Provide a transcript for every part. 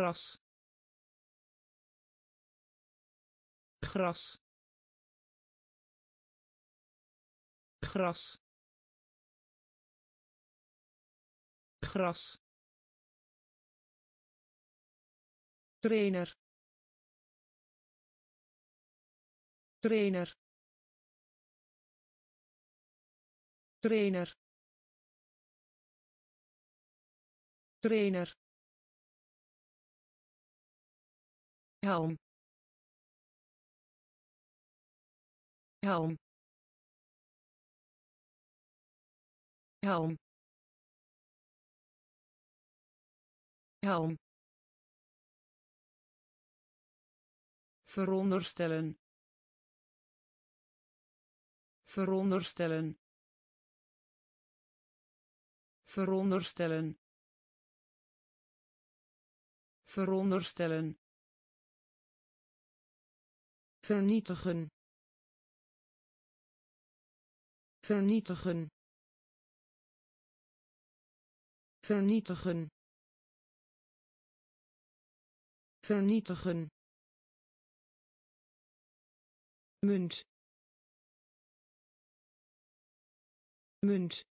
gras. Gras. Gras. Gras. Trainer. Trainer. Trainer. Trainer helm. Helm. Helm. Helm. Veronderstellen. Veronderstellen. Veronderstellen. Veronderstellen vernietigen. Vernietigen. Vernietigen. Vernietigen. Munt. Munt.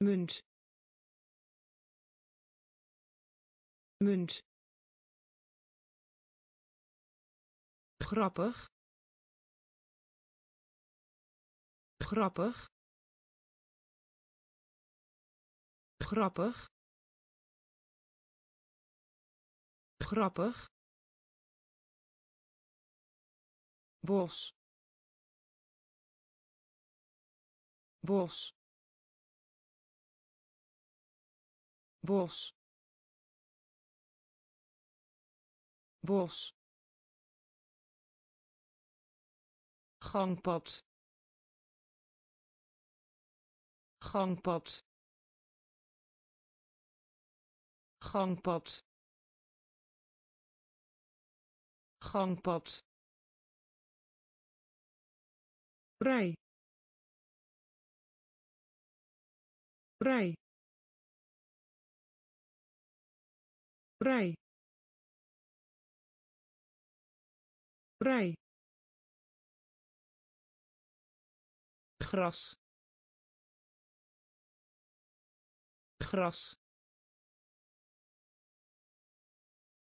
Munt. Munt grappig. Grappig. Grappig. Grappig. Bos. Bos. Bos. Bos gangpad. Gangpad. Gangpad. Gangpad. Vrij vrij vrij vrij gras. Gras.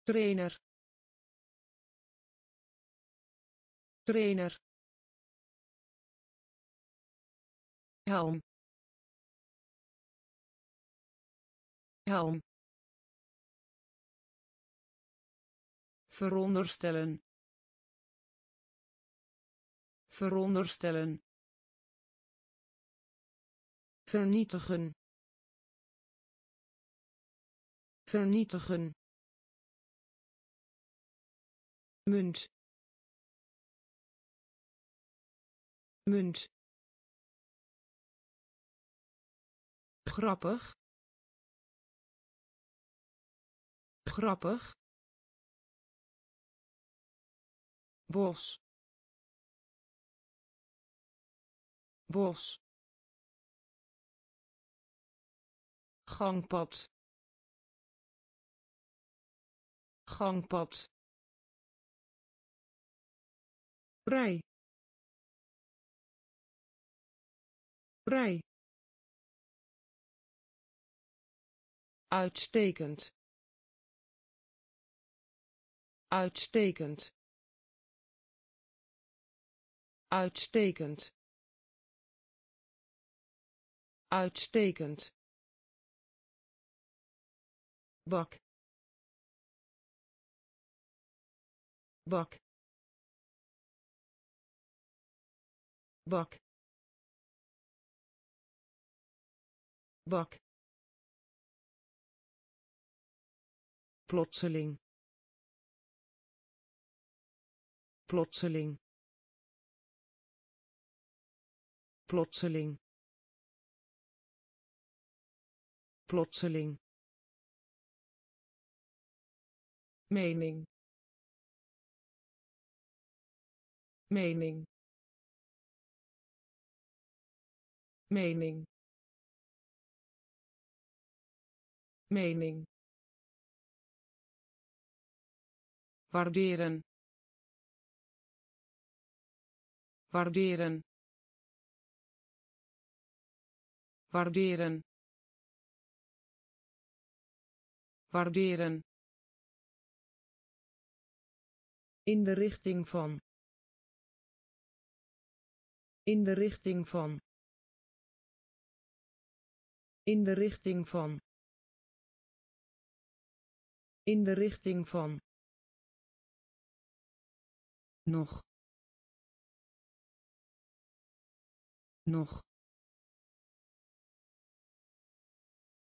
Trainer. Trainer. Helm. Helm. Veronderstellen. Veronderstellen vernietigen. Vernietigen. Munt. Munt. Grappig. Grappig. Bos. Bos gangpad. Gangpad. Vrij vrij uitstekend. Uitstekend. Uitstekend. Uitstekend bak bak bak bak. Plotseling plotseling plotseling. Plotseling mening. Mening. Mening. Mening. Waarderen. Waarderen. Waarderen. Waarderen in de richting van. In de richting van. In de richting van. In de richting van. Nog. Nog.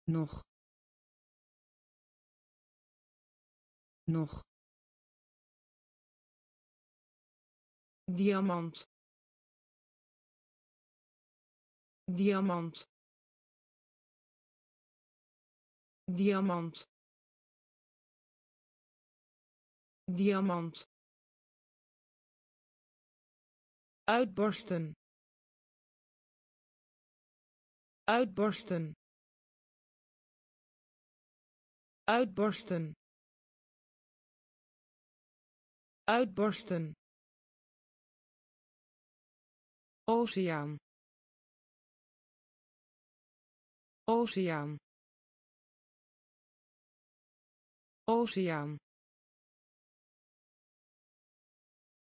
Nog. Nog diamant. Diamant. Diamant. Diamant. Uitbarsten uitbarsten uitbarsten uitbarsten oceaan. Oceaan. Oceaan.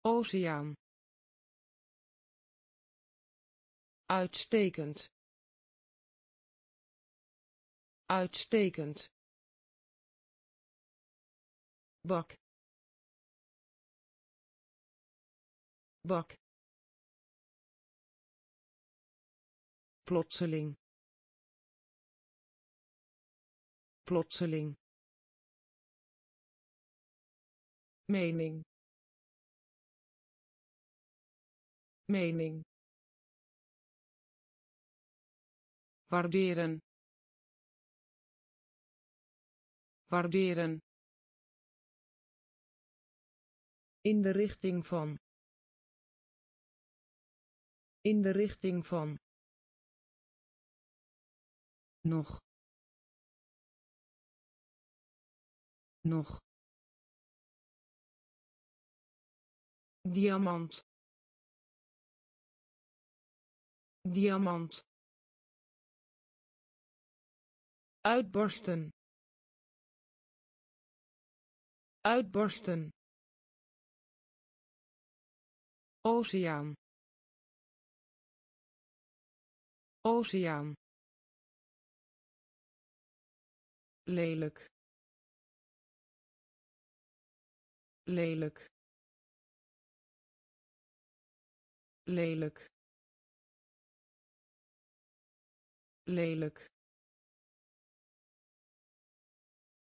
Oceaan. Uitstekend. Uitstekend. Bak. Bak plotseling. Plotseling. Mening. Mening. Waarderen. Waarderen. In de richting van. In de richting van nog. Nog. Diamant. Diamant. Uitbarsten. Uitbarsten. Oceaan. Oceaan lelijk lelijk lelijk lelijk.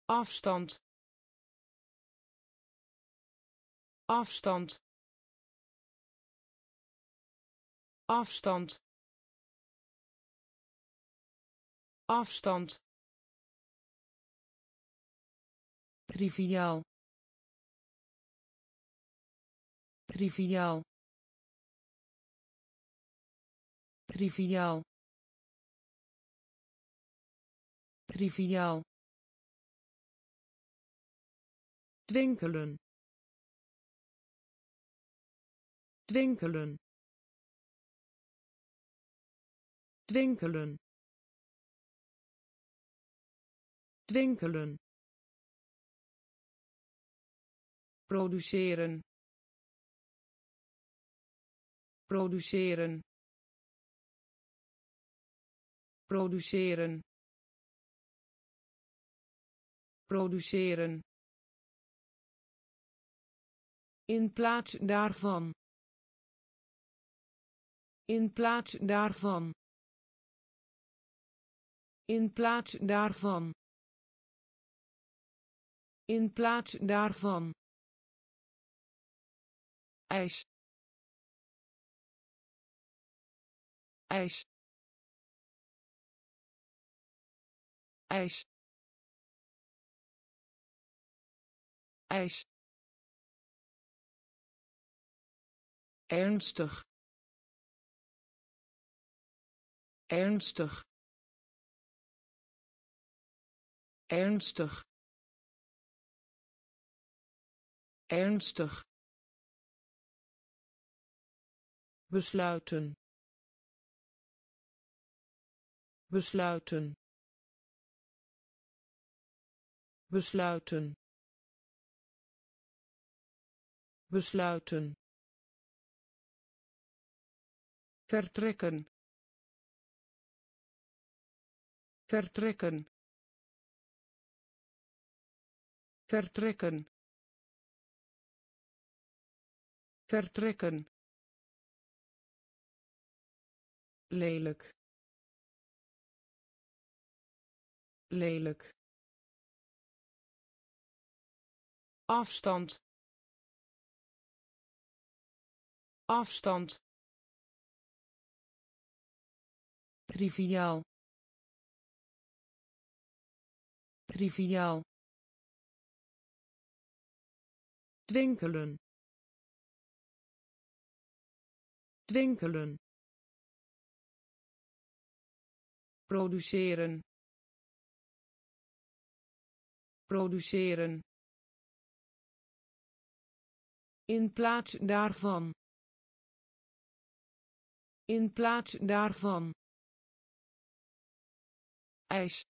Afstand afstand afstand. Afstand triviaal triviaal triviaal triviaal. Twinkelen twinkelen. Twinkelen twinkelen produceren produceren produceren produceren In plaats daarvan. In plaats daarvan. In plaats daarvan. In plaats daarvan. IJs. Ijs. Ijs. Ijs. Ernstig. Ernstig. Ernstig. Ernstig besluiten. Besluiten. Besluiten. Besluiten. Vertrekken. Vertrekken. Vertrekken. Vertrekken lelijk lelijk afstand afstand triviaal triviaal twinkelen twinkelen produceren. Produceren. In plaats daarvan. In plaats daarvan. Ijs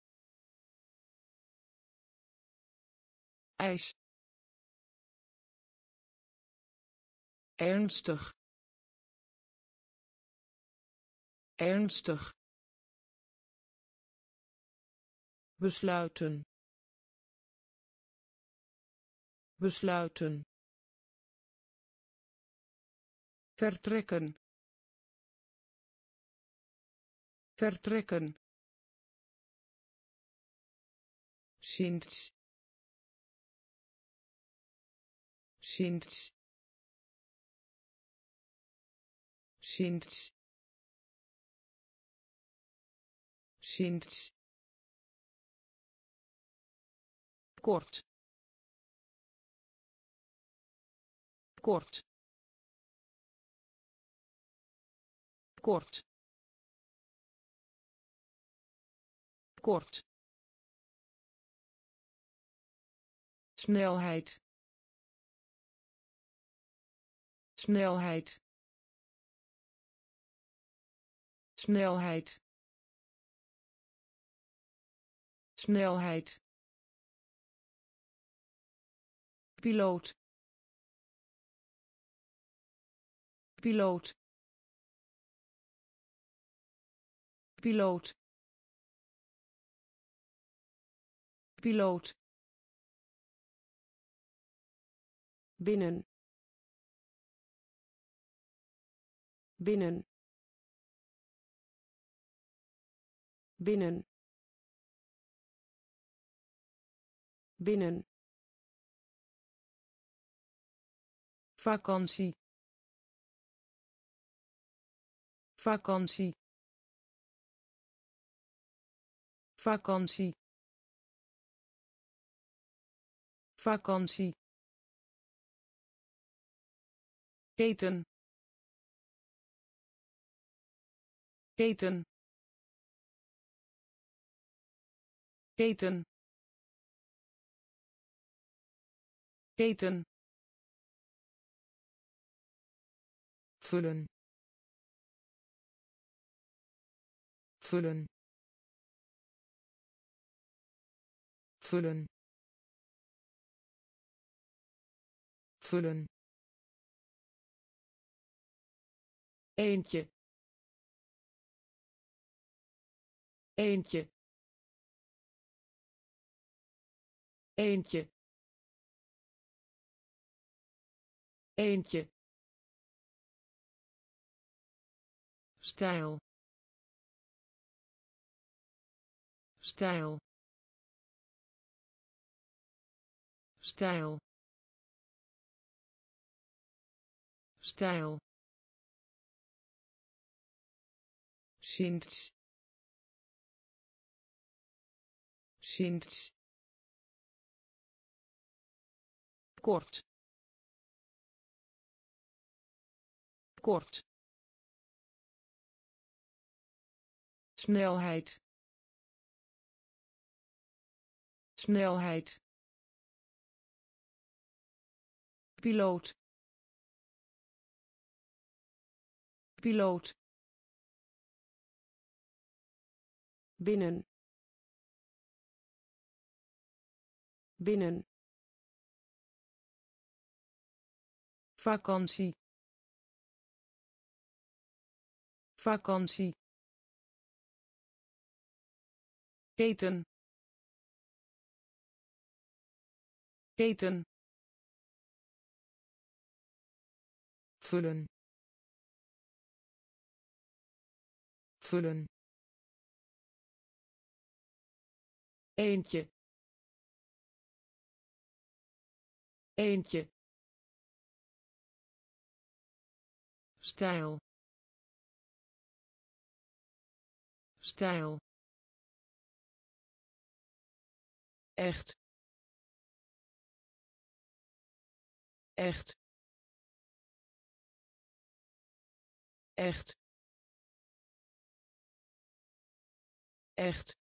ijs ernstig. Ernstig besluiten. Besluiten. Vertrekken. Vertrekken. Sinds. Sinds. Sinds. Sinds kort. Kort. Kort. Kort. Snelheid. Snelheid. Snelheid. Snelheid piloot. Piloot. Piloot. Piloot. Binnen. Binnen. Binnen. Binnen vakantie. Vakantie. Vakantie. Vakantie. Keten. Keten. Keten. Keten vullen. Vullen. Vullen. Vullen. Eentje. Eentje. Eentje. Eentje stijl. Stijl. Stijl. Stijl. Sinds. Sinds. Kort. Kort snelheid. Snelheid. Piloot. Piloot. Binnen. Binnen. Vakantie. Vakantie keten. Keten. Vullen. Vullen. Eentje. Eentje. Stijl. Stijl echt. Echt. Echt. Echt.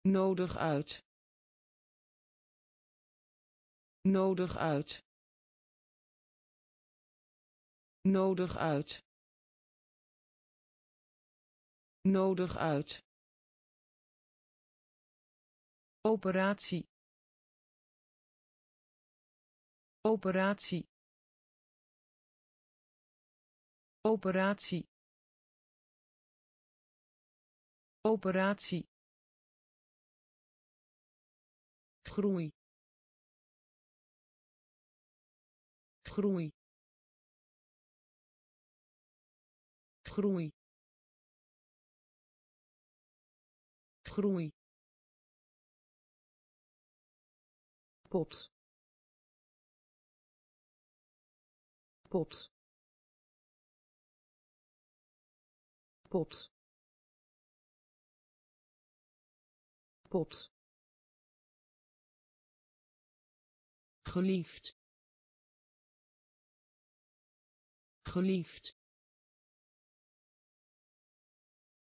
Nodig uit. Nodig uit. Nodig uit. Nodig uit operatie. Operatie. Operatie. Operatie. Groei. Groei. Groei. Groei pot pot pot pot geliefd. Geliefd.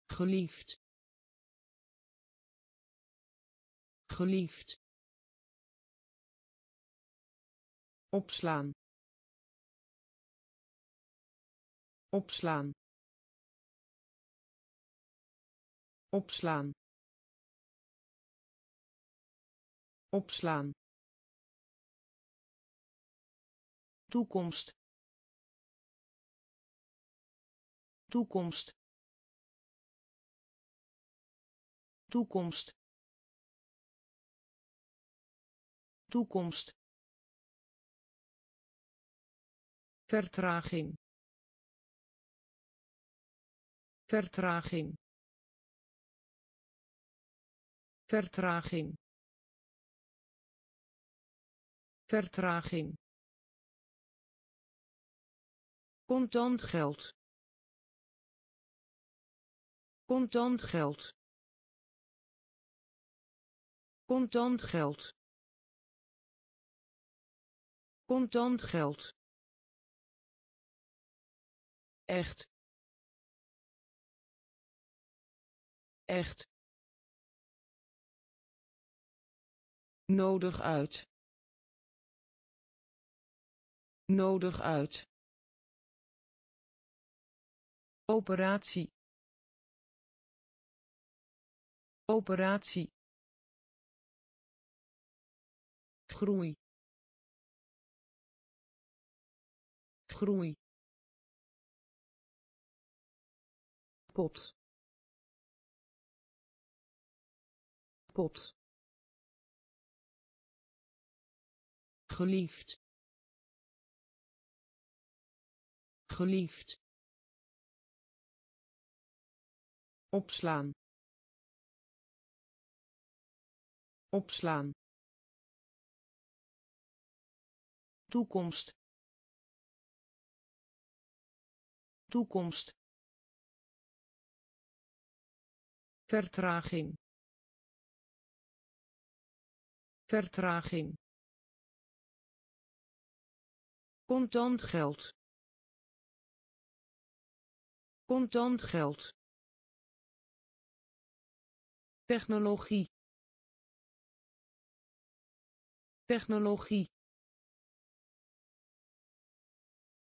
Geliefd. Geliefd opslaan. Opslaan. Opslaan. Opslaan. Toekomst. Toekomst. Toekomst. Toekomst vertraging. Vertraging. Vertraging. Vertraging. Contant geld. Contant geld. Contant geld. Contant geld echt. Echt. Nodig uit. Nodig uit. Operatie. Operatie. Groei. Groei pot pot geliefd. Geliefd. Opslaan. Opslaan. Toekomst. Toekomst vertraging. Vertraging. Contant geld. Contant geld. Technologie. Technologie.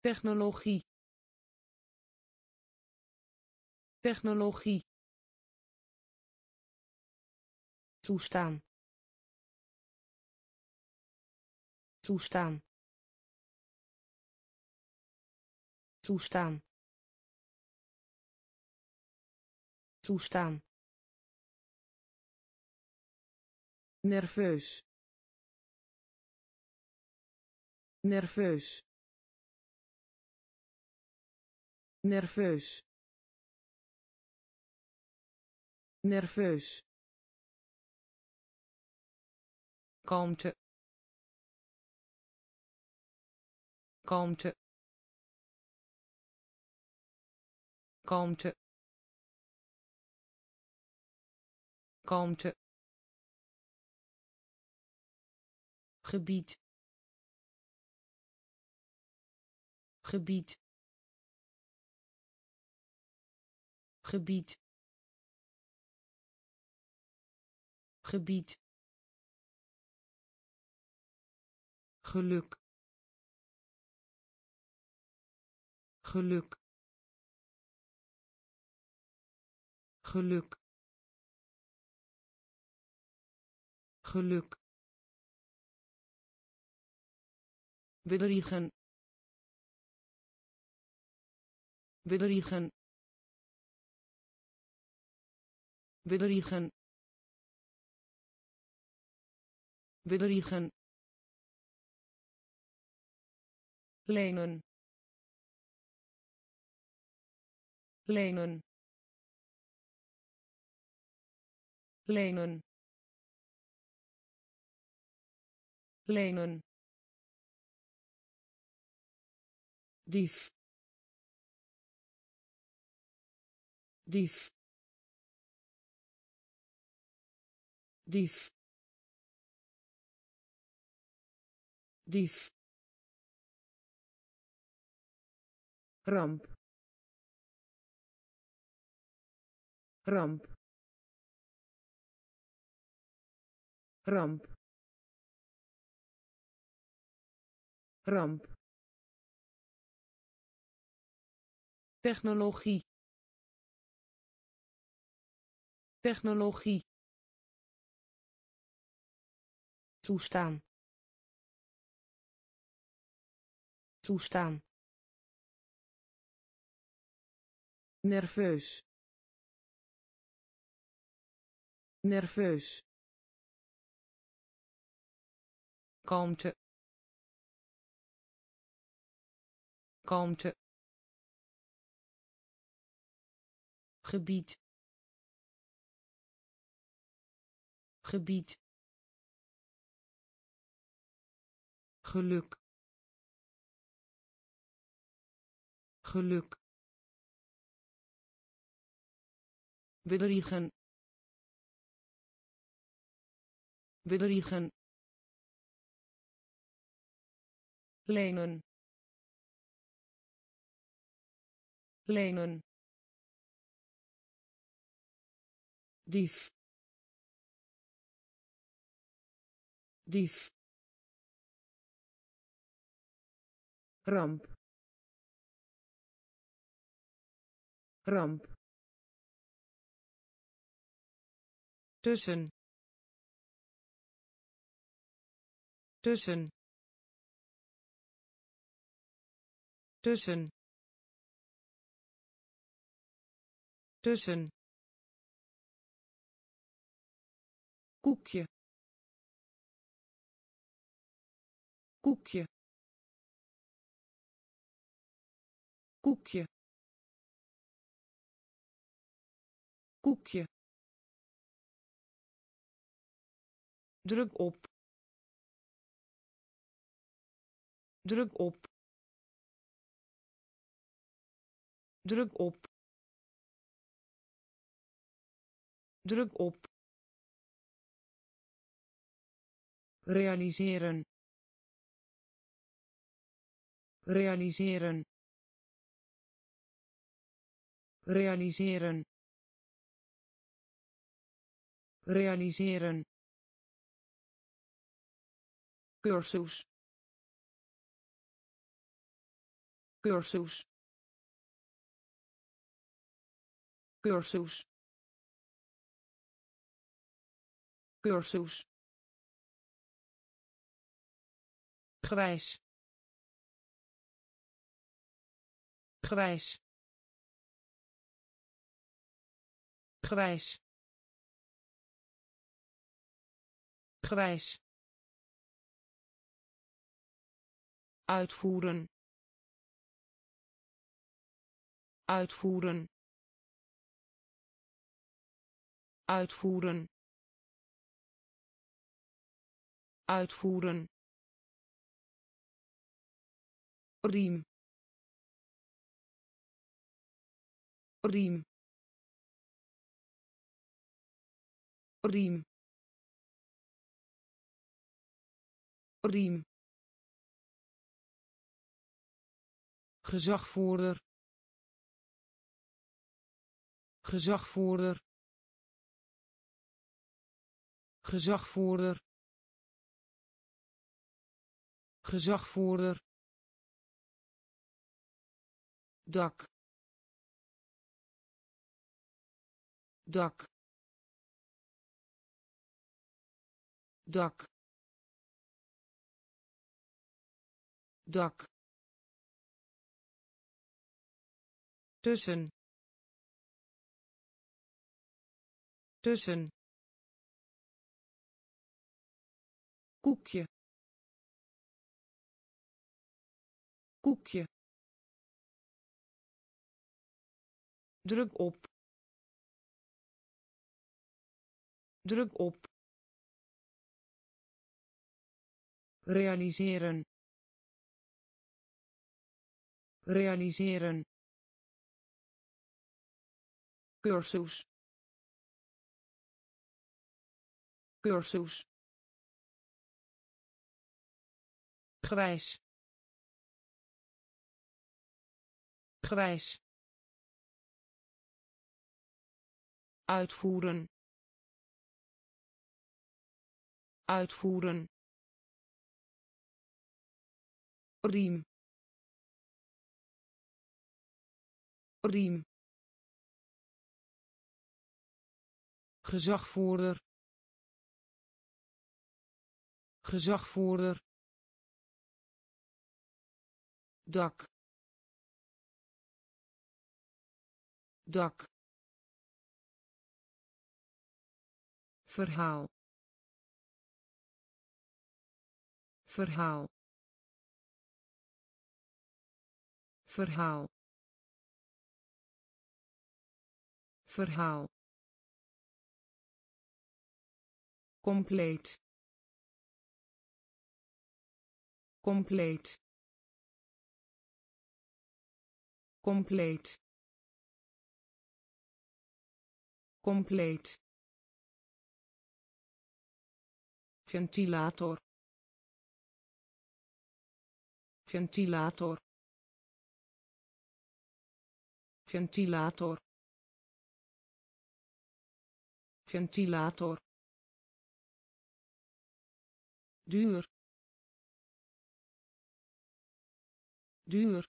Technologie. Technologie toestaan. Toestaan. Toestaan. Toestaan. Nerveus. Nerveus. Nerveus. Nerveus kalmte kalmte kalmte kalmte gebied. Gebied. Gebied. Gebied geluk. Geluk. Geluk. Geluk. Bedriegen. Bedriegen. Bedriegen. Bedriegen lenen. Lenen. Lenen. Lenen. Dief. Dief. Dief. Dief ramp ramp ramp ramp technologie. Technologie. Toestaan. Toestaan nerveus. Nerveus. Kalmte. Kalmte. Gebied. Gebied. Geluk. Geluk bedriegen. Bedriegen. Lenen. Lenen. Dief. Dief. Ramp. Ramp tussen. Tussen. Tussen. Tussen. Koekje. Koekje. Koekje. Koekje druk op. Druk op. Druk op. Druk op. Realiseren. Realiseren. Realiseren. Realiseren cursus. Cursus. Cursus. Cursus. Grijs. Grijs. Grijs. Grijs uitvoeren. Uitvoeren. Uitvoeren. Uitvoeren. Riem. Riem. Riem. Riem gezagvoerder. Gezagvoerder. Gezagvoerder. Gezagvoerder. Dak. Dak. Dak. Dak tussen. Tussen. Koekje. Koekje. Druk op. Druk op. Realiseren. Realiseren cursus. Cursus. Grijs. Grijs. Uitvoeren. Uitvoeren. Riem. Riem gezagvoerder. Gezagvoerder. Dak. Dak. Verhaal. Verhaal. Verhaal. Verhaal compleet. Compleet. Compleet. Compleet. Ventilator. Ventilator. Ventilator. Ventilator duur. Duur.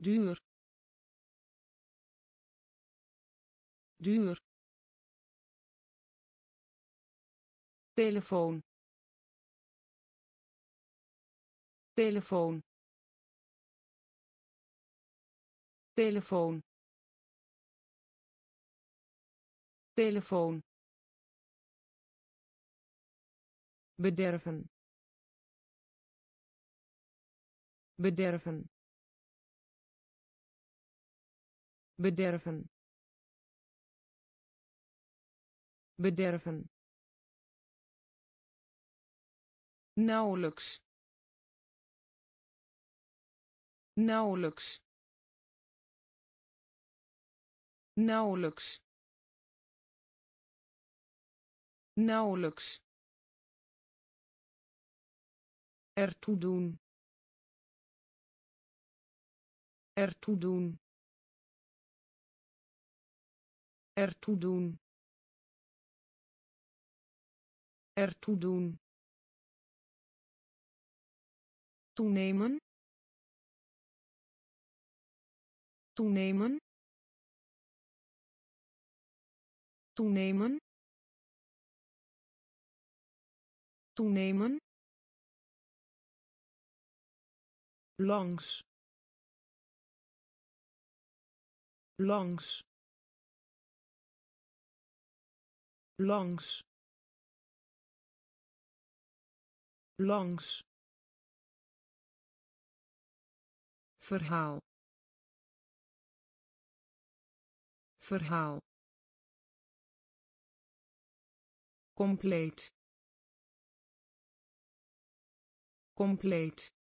Duur. Duur. Telefoon. Telefoon. Telefoon. Telefoon bederven. Bederven. Bederven. Bederven. Nauwelijks. Nauwelijks. Nauwelijks. Nauwelijks ertoe doen ertoe doen Ertoe doen. Ertoe doen. Toenemen. Toenemen. Toenemen. Toenemen. Langs. Langs. Langs. Langs. Verhaal. Verhaal. Compleet. Compleet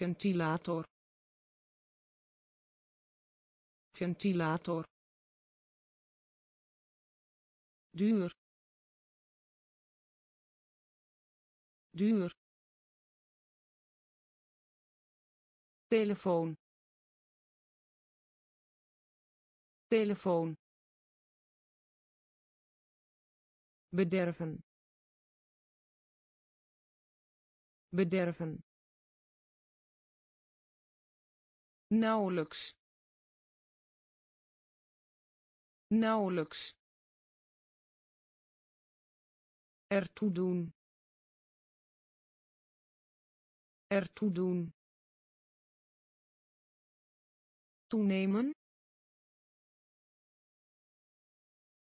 ventilator. Ventilator. Duur. Duur. Telefoon. Telefoon. Bederven. Bederven nauwelijks. Nauwelijks. Ertoe doen. Ertoe doen. Toenemen.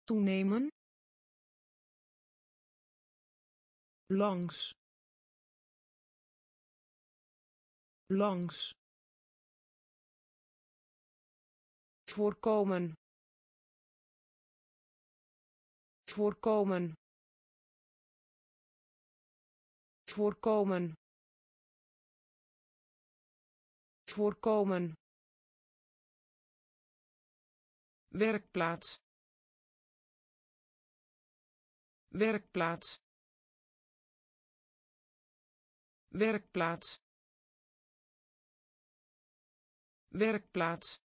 Toenemen. Langs. Langs voorkomen. Voorkomen. Voorkomen. Voorkomen. Werkplaats. Werkplaats. Werkplaats. Werkplaats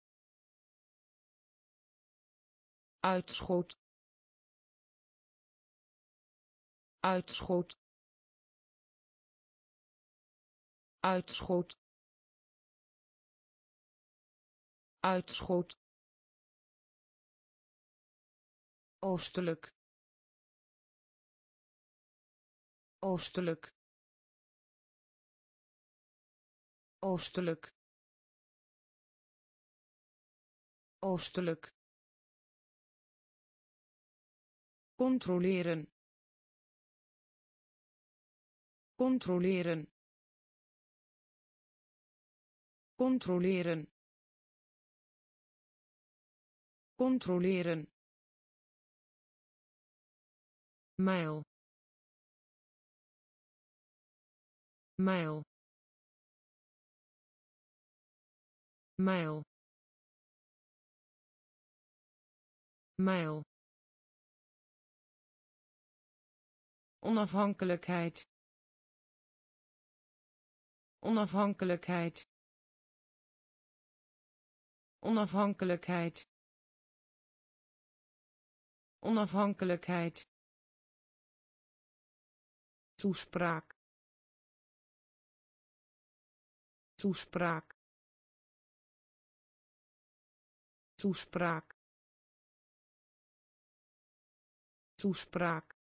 uitschot. Uitschot. Uitschot. Uitschot. Oostelijk. Oostelijk. Oostelijk. Oostelijk controleren. Controleren. Controleren. Controleren. Mijl. Mijl. Mijl. Mijl onafhankelijkheid. Onafhankelijkheid. Onafhankelijkheid. Onafhankelijkheid. Toespraak. Toespraak. Toespraak. Toespraak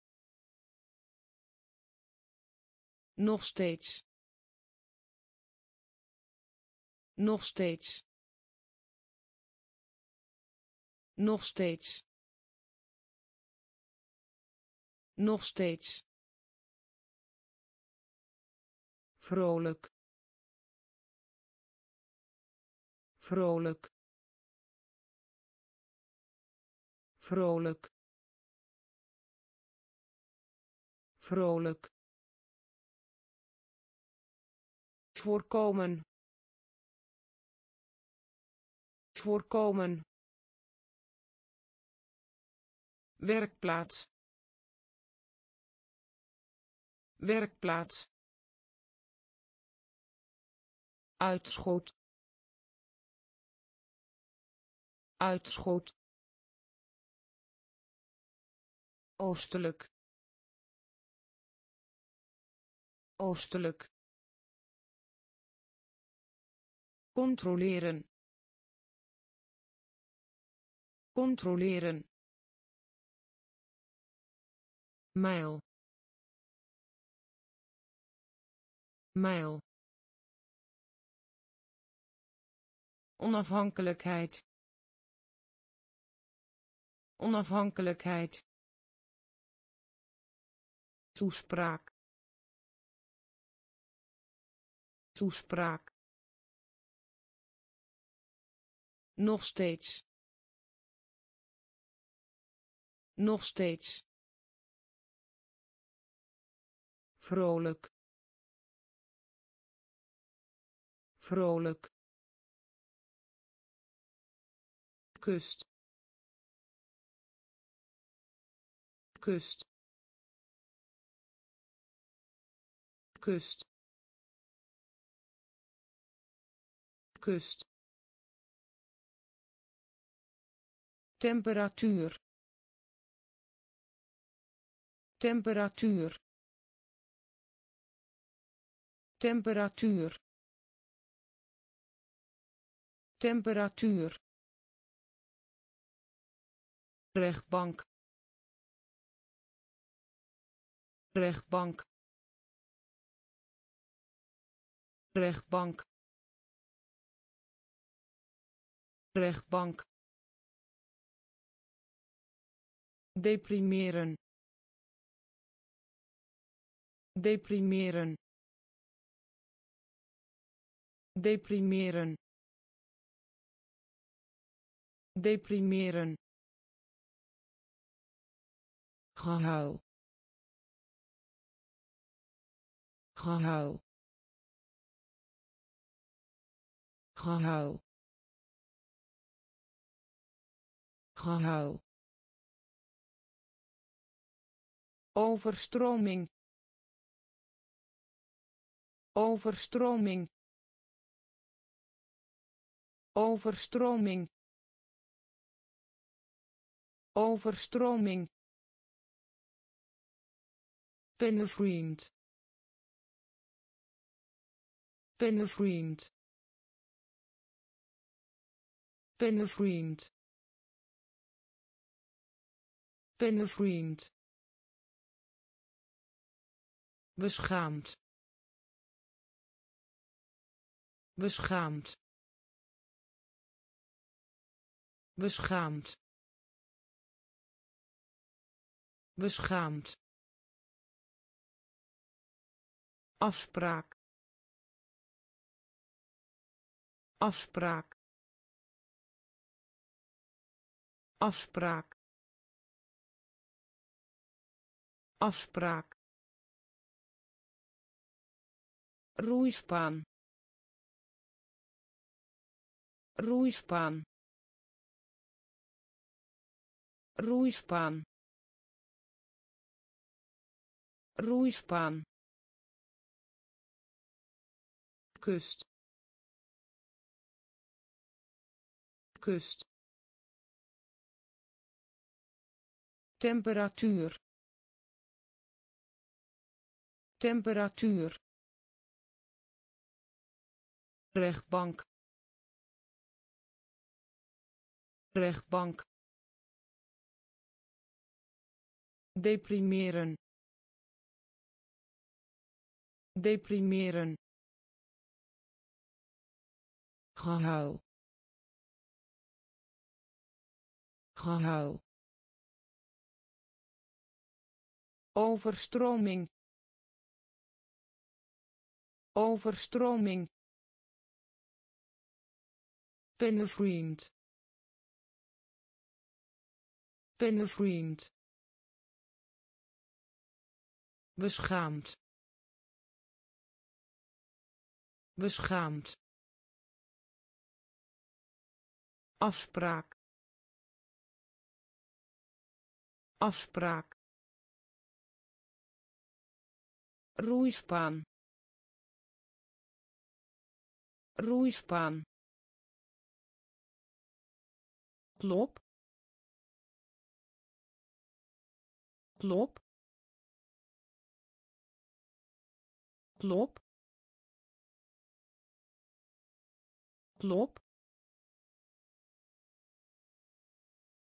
nog steeds. Nog steeds. Nog steeds. Nog steeds. Vrolijk. Vrolijk. Vrolijk. Vrolijk voorkomen. Voorkomen. Werkplaats. Werkplaats. Uitschot. Uitschot. Oostelijk. Oostelijk controleren. Controleren. Mijl. Mijl. Onafhankelijkheid. Onafhankelijkheid. Toespraak. Toespraak nog steeds. Nog steeds. Vrolijk. Vrolijk. Kust. Kust. Kust. Kust temperatuur. Temperatuur. Temperatuur. Temperatuur. Rechtbank. Rechtbank. Rechtbank. Rechtbank deprimeren deprimeren deprimeren deprimeren. Gehuil. Gehuil. Gehuil. Gehuil overstroming overstroming overstroming overstroming Pinnenvriend. Pinnenvriend. Pinnenvriend. Pinnenvriend. Beschaamd beschaamd beschaamd beschaamd. Afspraak afspraak. Afspraak afspraak roeispaan. Roeispaan. Roeispaan. Roeispaan. Kust. Kust. Temperatuur. Temperatuur rechtbank. Rechtbank. Deprimeren. Deprimeren. Gehuil. Gehuil. Overstroming. Overstroming Pinnenvriend. Pinnenvriend. beschaamd. Beschaamd. Afspraak. Afspraak. Roeispaan. Roeispaan klop. Klop. Klop. Klop.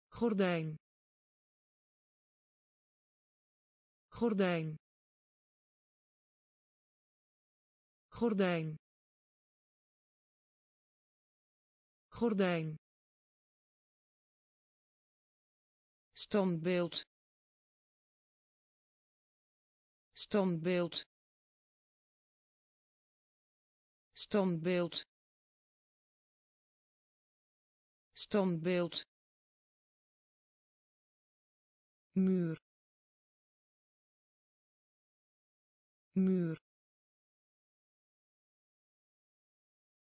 Gordijn. Gordijn. Gordijn. Gordijn standbeeld. Standbeeld. Standbeeld. Standbeeld. Muur. Muur.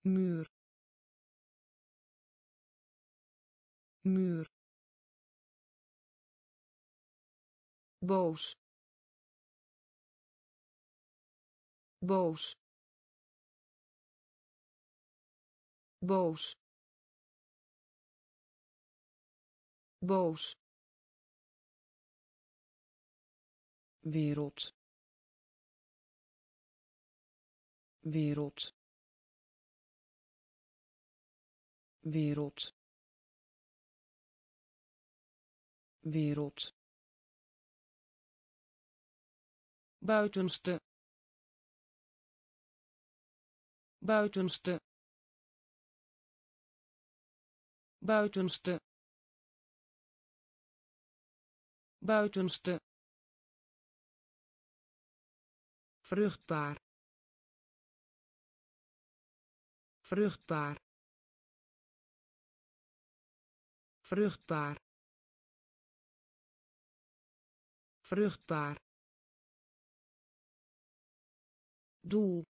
Muur. Muur boos. Boos. Boos. Boos. Wereld. Wereld. Wereld. Wereld buitenste buitenste buitenste buitenste. Vruchtbaar. Vruchtbaar. Vruchtbaar. Vruchtbaar doel.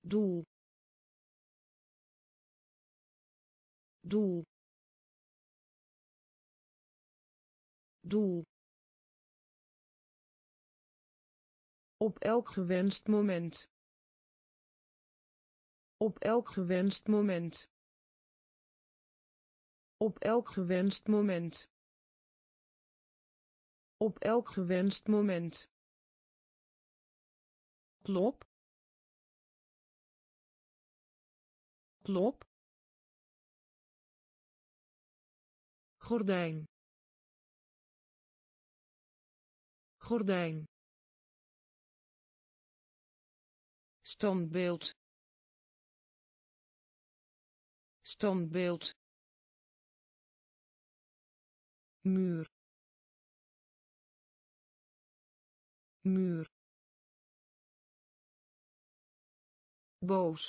Doel. Doel. Doel. Op elk gewenst moment. Op elk gewenst moment. Op elk gewenst moment. Op elk gewenst moment klop. Klop. Gordijn. Gordijn. Standbeeld. Standbeeld. Muur. Muur boos.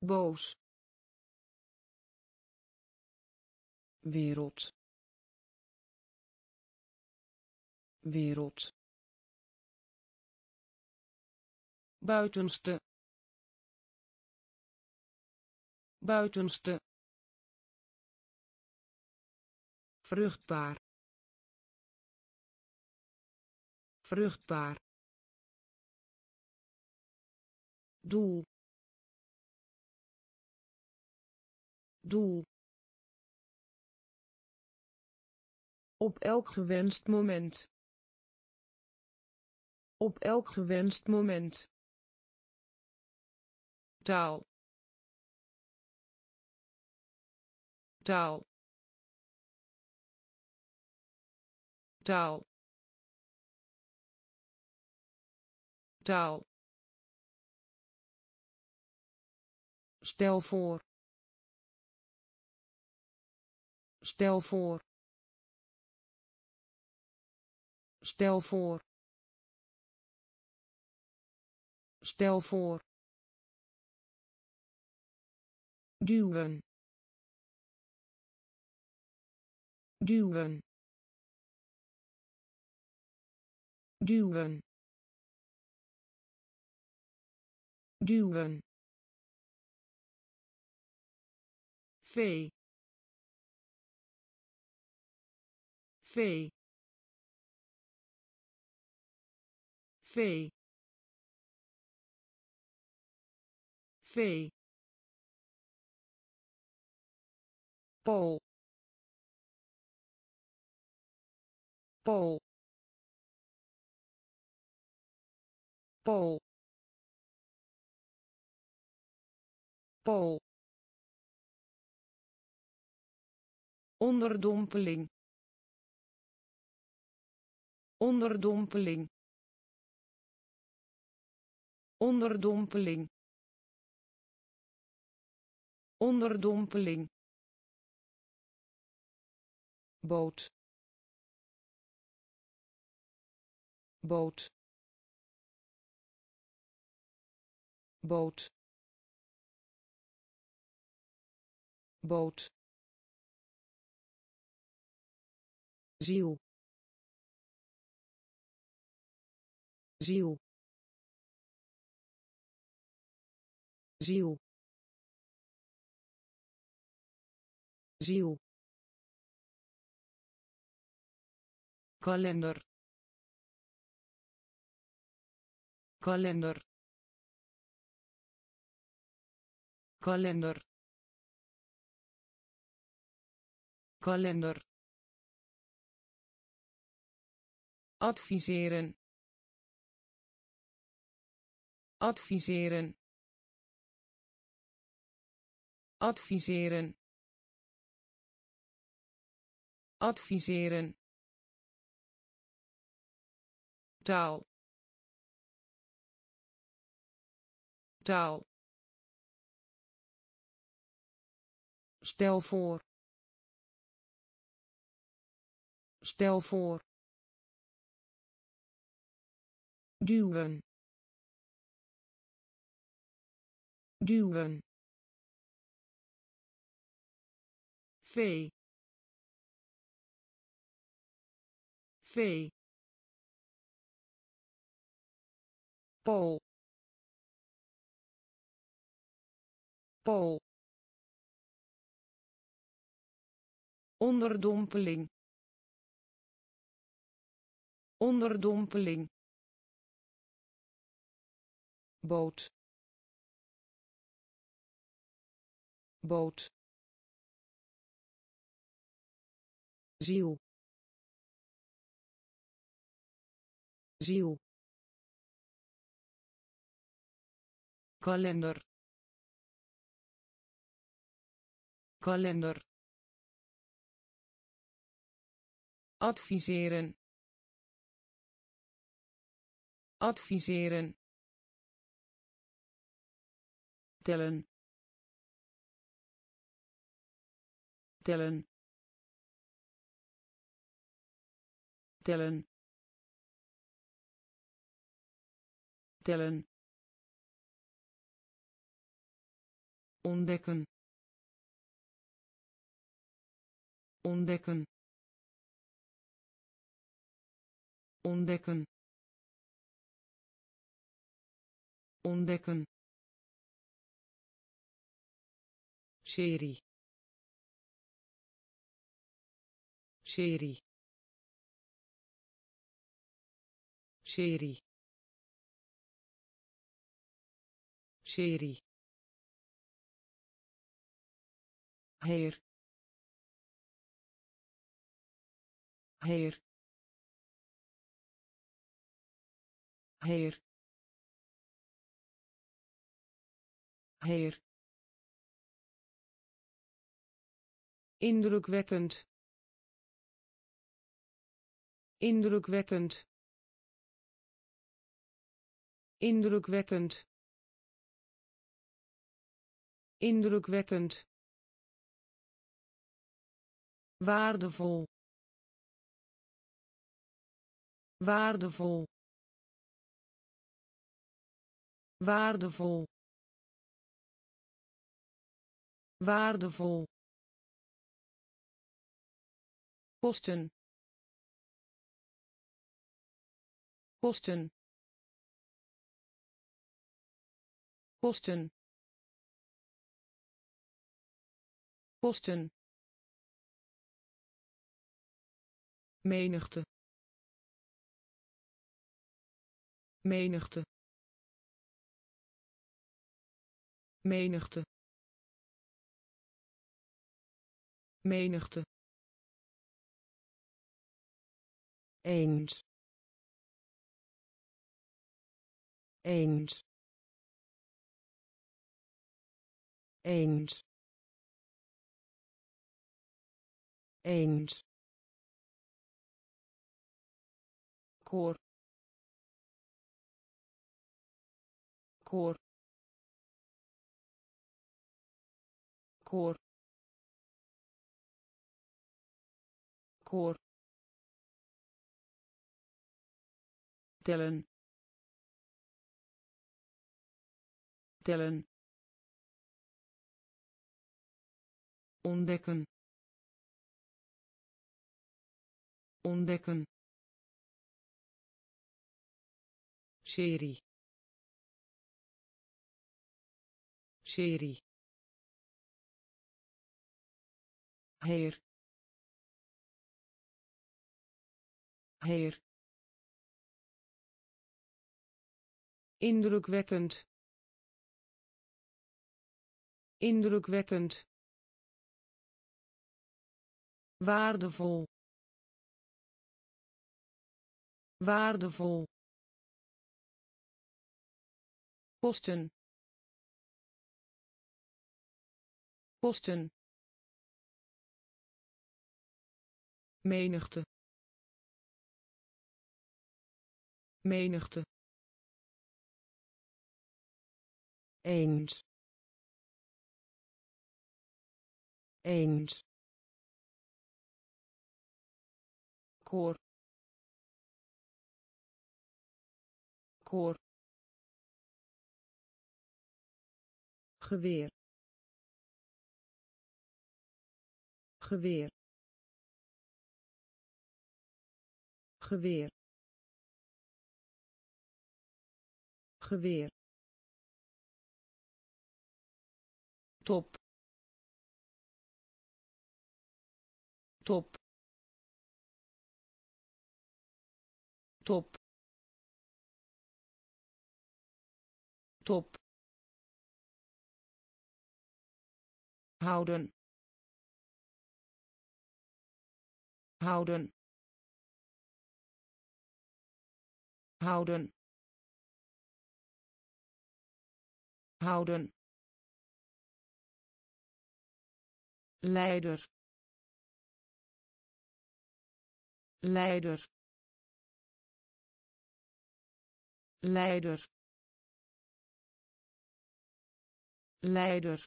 Boos. Wereld. Wereld. Buitenste. Buitenste. Vruchtbaar. Vruchtbaar doel. Doel. Op elk gewenst moment. Op elk gewenst moment. Taal. Taal. Taal. Taal stel voor. Stel voor. Stel voor. Stel voor. Duwen. Duwen. Duwen. Duwen vee vee vee vee Pool. Pool. Pool. Pool. Onderdompeling. Onderdompeling. Onderdompeling. Onderdompeling. Boot. Boot. Boot. Boot ziel ziel ziel ziel kalender kalender kalender kalender adviseren. Adviseren. Adviseren. Adviseren. Taal. Taal. Stel voor. Stel voor duwen. Duwen. Vee. Vee. Pool. Pool. onderdompeling. Onderdompeling boot. Boot. Ziel. Ziel. Kalender. Kalender. Adviseren. Adviseren tellen. Tellen. Tellen. Tellen. Ontdekken. Ontdekken. Ontdekken. Ontdekken serie. Serie. Serie. Serie. Heer. Heer. Heer. Heer indrukwekkend. Indrukwekkend. Indrukwekkend. Indrukwekkend. Waardevol. Waardevol. Waardevol. Waardevol kosten. Kosten. Kosten. Kosten. Menigte. Menigte. Menigte. Menigte eens. Eens. Eens. Eens. Koor. Koor. Koor. Koor tellen. Tellen. Ontdekken. Ontdekken. Serie. Serie. Heer. Heer indrukwekkend. Indrukwekkend. Waardevol. Waardevol. Posten posten menigte. Menigte eens. Eens. Koor. Koor. Geweer. Geweer. Geweer. Geweer top. Top. Top. Top. Houden. Houden. Houden. Houden leider. Leider. Leider. Leider.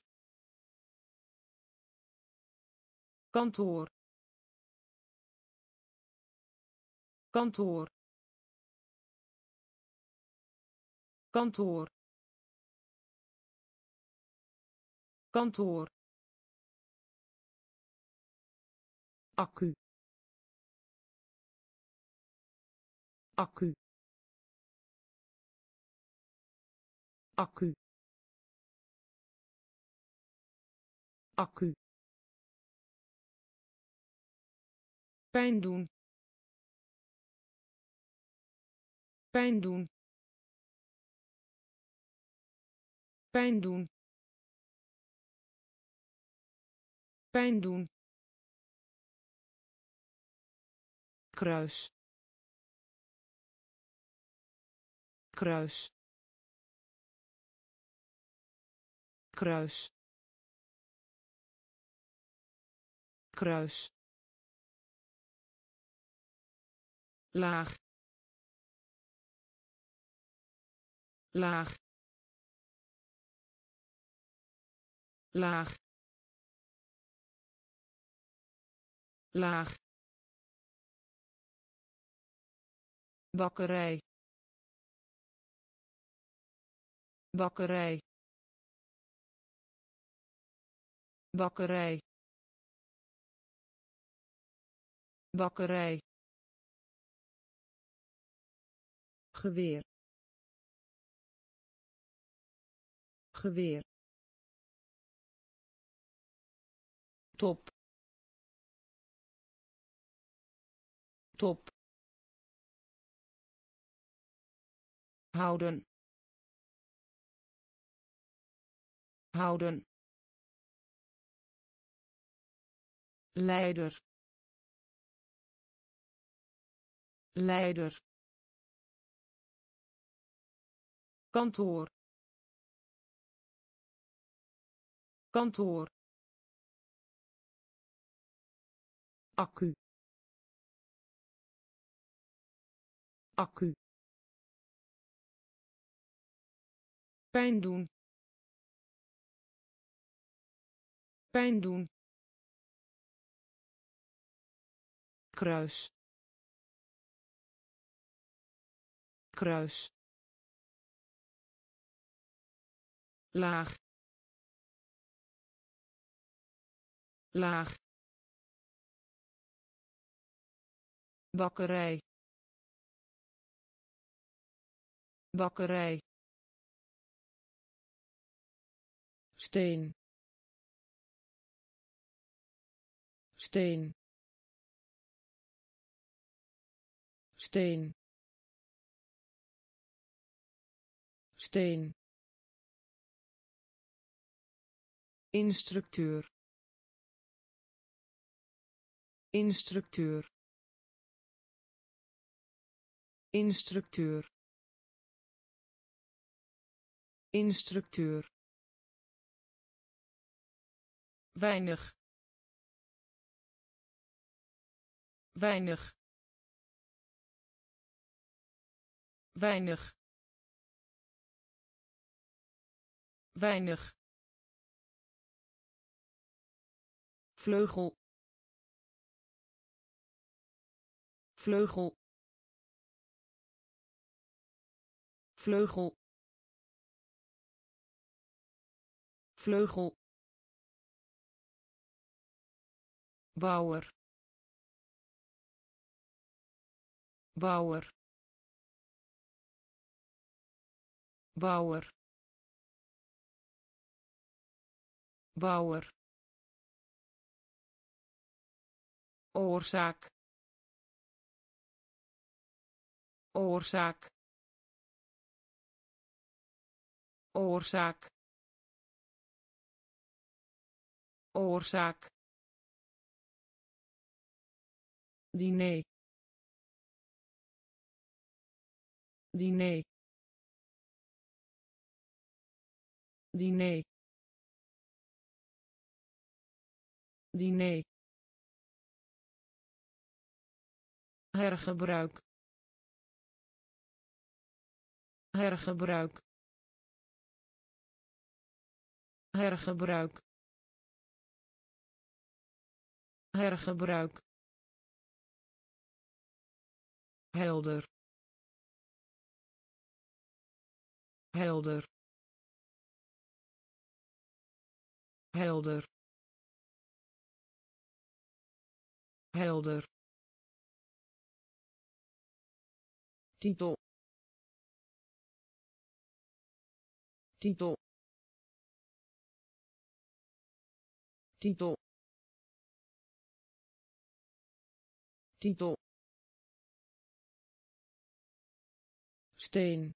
Kantoor. Kantoor. Kantoor. Kantoor accu. Accu. Accu. Accu. Pijn doen. Pijn doen. Pijn doen. Pijn doen kruis. Kruis. Kruis. Kruis. Laag. Laag. Laag. Laag bakkerij. Bakkerij. Bakkerij. Bakkerij. Geweer. Geweer. Top. Top houden. Houden. Leider. Leider. Kantoor. Kantoor. Accu. Accu pijn doen. Pijn doen. Kruis. Kruis. Laag. Laag. Bakkerij. Bakkerij steen. Steen. Steen. Steen. Instructeur. Instructeur. Instructeur. Instructeur weinig. Weinig. Weinig. Weinig. Vleugel. Vleugel. Vleugel. Vleugel bouwer bouwer bouwer bouwer oorzaak. Oorzaak. Oorzaak. Oorzaak diner. Diner. Diner. Diner. Hergebruik. Hergebruik. Hergebruik. Hergebruik helder. Helder. Helder. Helder. Titel titel titel titel steen.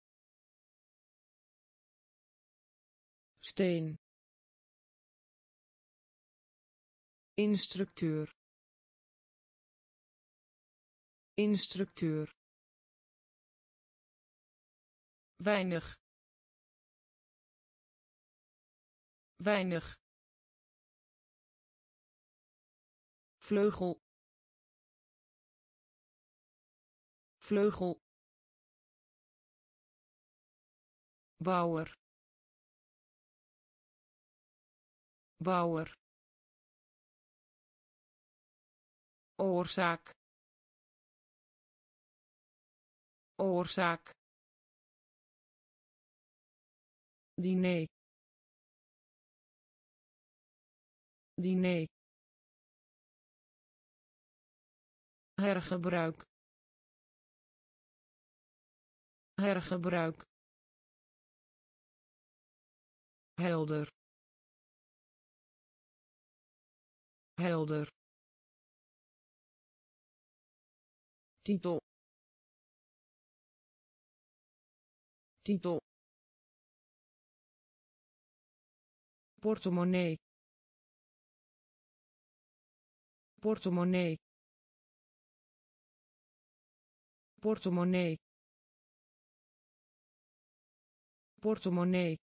Steen. Instructeur. Instructeur. Weinig. Weinig. Vleugel. Vleugel bouwer bouwer oorzaak. Oorzaak. Diner. Diner. Hergebruik. Hergebruik helder. Helder. Titel titel portemonnee. Portemonnee. Portemonnee. Portemonnee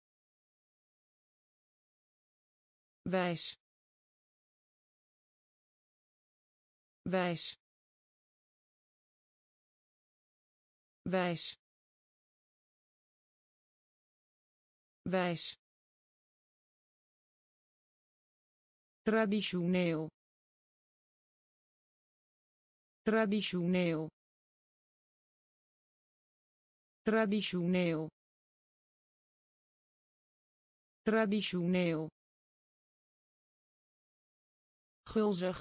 wijs. Wijs. Wijs. Wijs. Traditioneel. Traditioneel. Traditioneel. Traditioneel gulzig.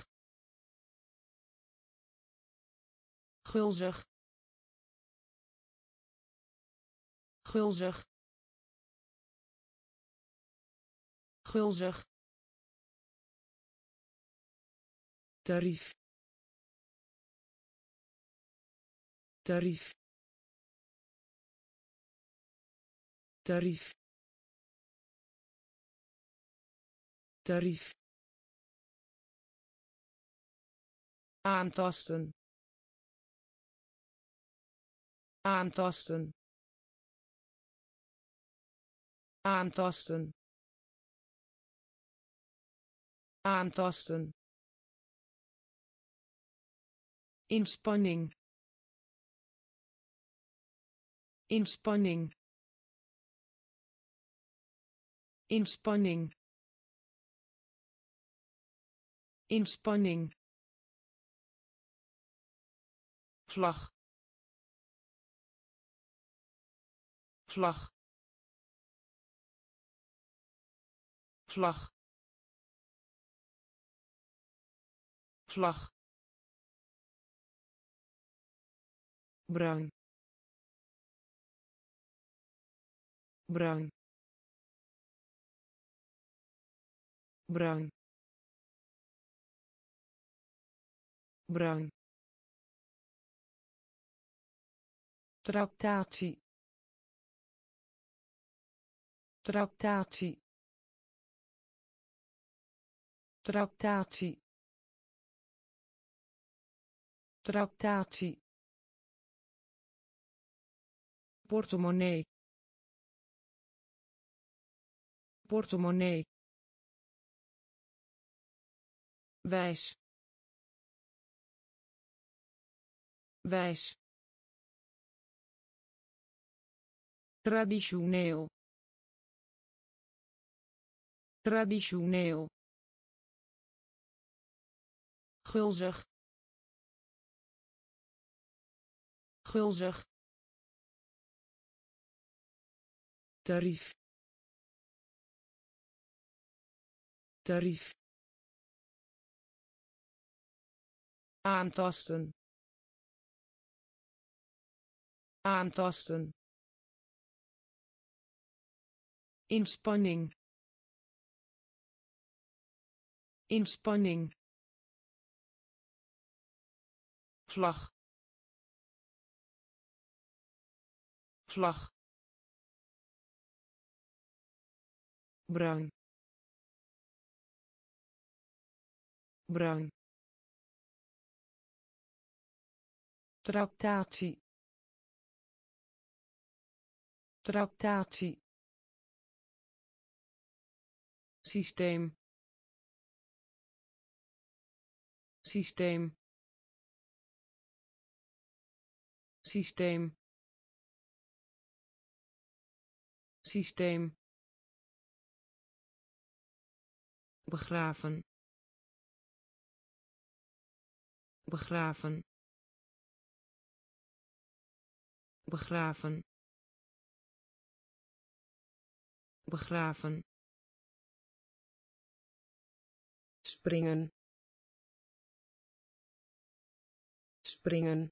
Gulzig. Gulzig. Gulzig. Tarief. Tarief. Tarief. Tarief aantasten. Aantasten. Aantasten. Aantasten. Inspanning. Inspanning. Inspanning. Inspanning vlag. Vlag. Vlag. Vlag. Bruin. Bruin. Bruin. Bruin tractatie. Tractatie. Tractatie. Tractatie. Portemonnee. Portemonnee. Wijs. Wijs traditioneel. Traditioneel. Gulzig. Gulzig. Tarief. Tarief. Aantasten. Aantasten inspanning. Inspanning. Vlag. Vlag. Bruin. Bruin. Tractatie. Tractatie systeem. Systeem. Systeem. Systeem. Begraven. Begraven. Begraven. Begraven springen. Springen.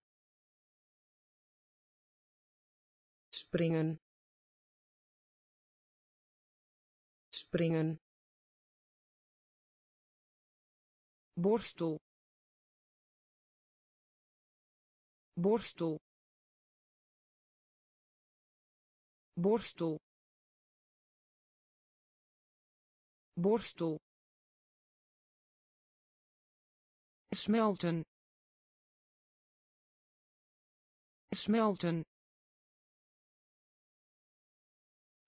Springen. Springen. Borstel. Borstel. Borstel. Borstel smelten. Smelten.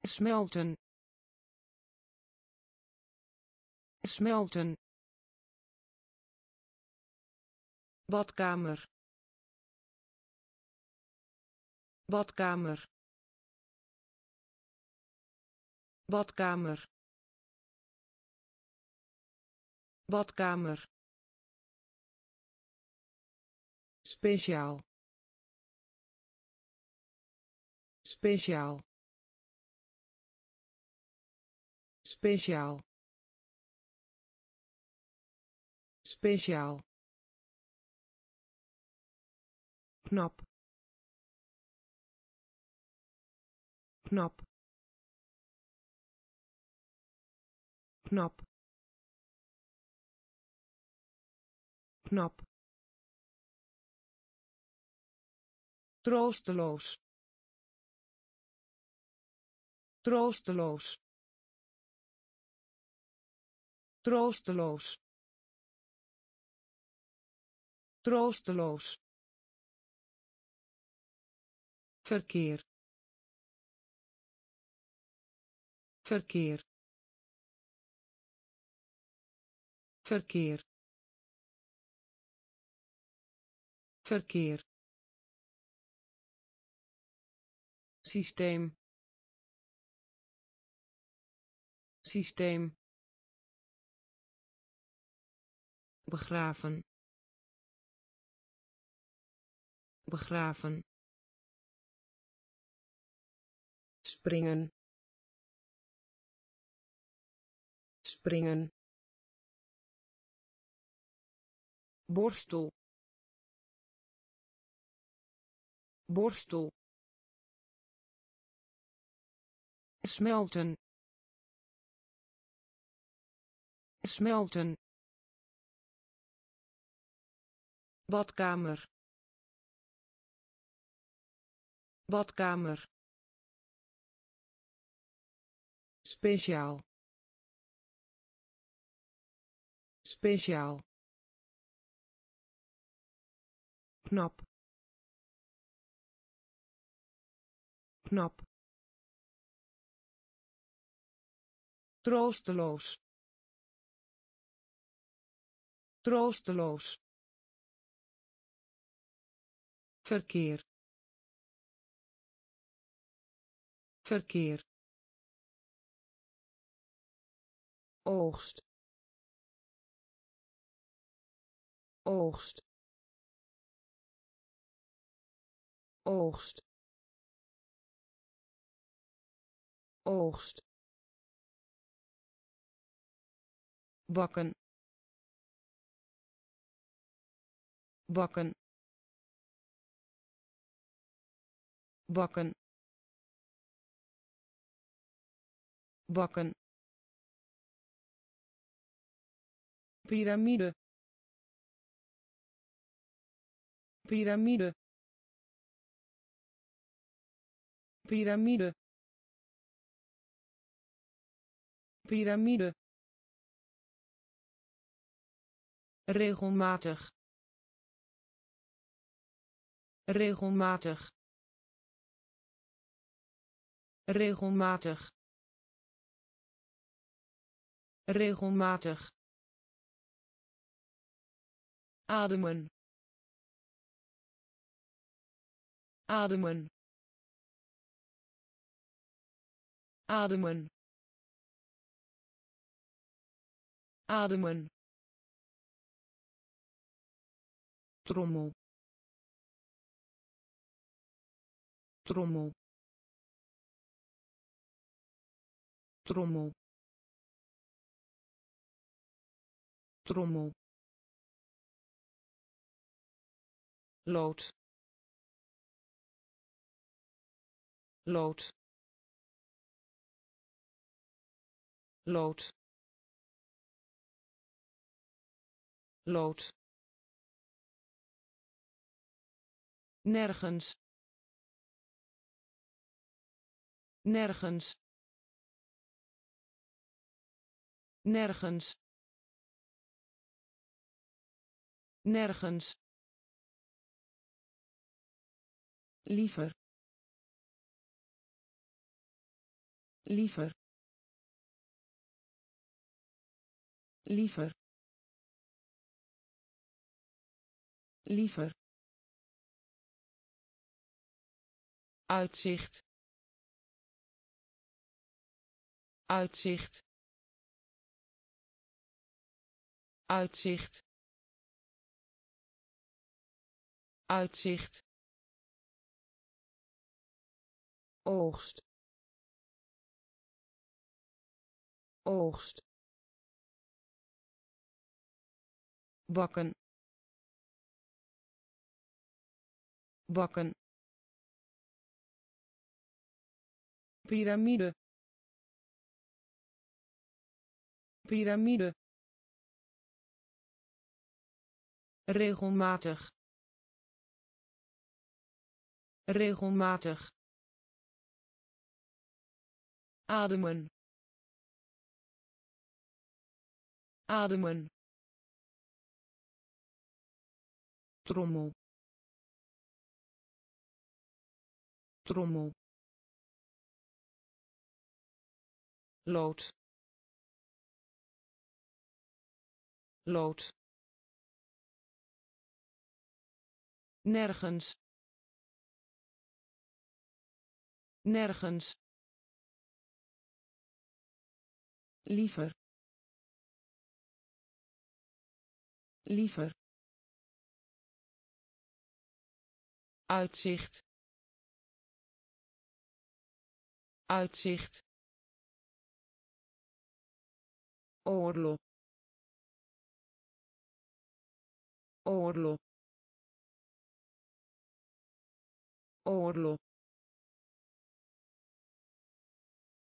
Smelten. Smelten. Badkamer. Badkamer. Badkamer. Badkamer speciaal. Speciaal. Speciaal. Speciaal. Knap knap knap knap troosteloos. Troosteloos. Troosteloos. Troosteloos. Verkeer. Verkeer. Verkeer. Verkeer systeem. Systeem. Begraven. Begraven. Springen. Springen. Borstel. Borstel smelten. Smelten. Badkamer. Badkamer. Speciaal. Speciaal. Knap. Knap troosteloos. Troosteloos. Verkeer. Verkeer. Oogst. Oogst. Oogst. Oogst bakken. Bakken. Bakken. Bakken. Piramide. Piramide. Piramide. Piramide regelmatig regelmatig regelmatig regelmatig. Ademen. Ademen. Ademen. Ademen trommel trommel trommel trommel lood. Lood. Lood. Lood nergens. Nergens. Nergens. Nergens. Liever. Liever. Liever. Liever uitzicht. Uitzicht. Uitzicht. Uitzicht. Oogst. Oogst. Bakken. Bakken piramide. Piramide. Regelmatig. Regelmatig. Ademen. Ademen. Trommel. Trommel lood. Lood. Nergens. Nergens. Liever. Liever. Uitzicht. Uitzicht oorlog oorlog oorlog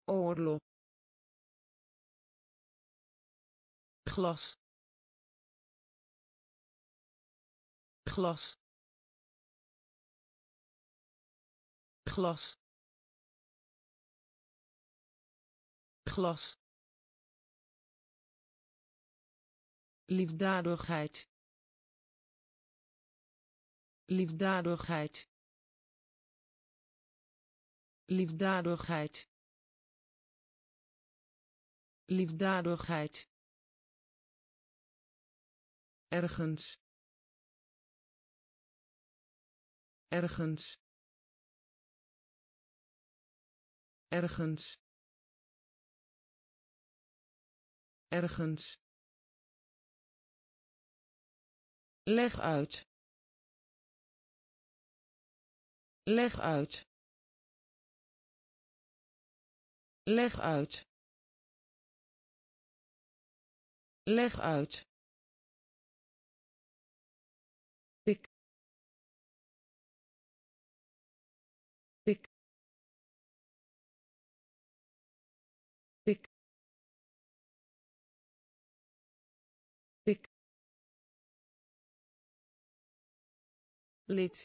oorlog glas. Glas. Glas. Glas liefdadigheid. Liefdadigheid. Liefdadigheid. Liefdadigheid. Ergens. Ergens. Ergens. Ergens leg uit. Leg uit. Leg uit. Leg uit lid.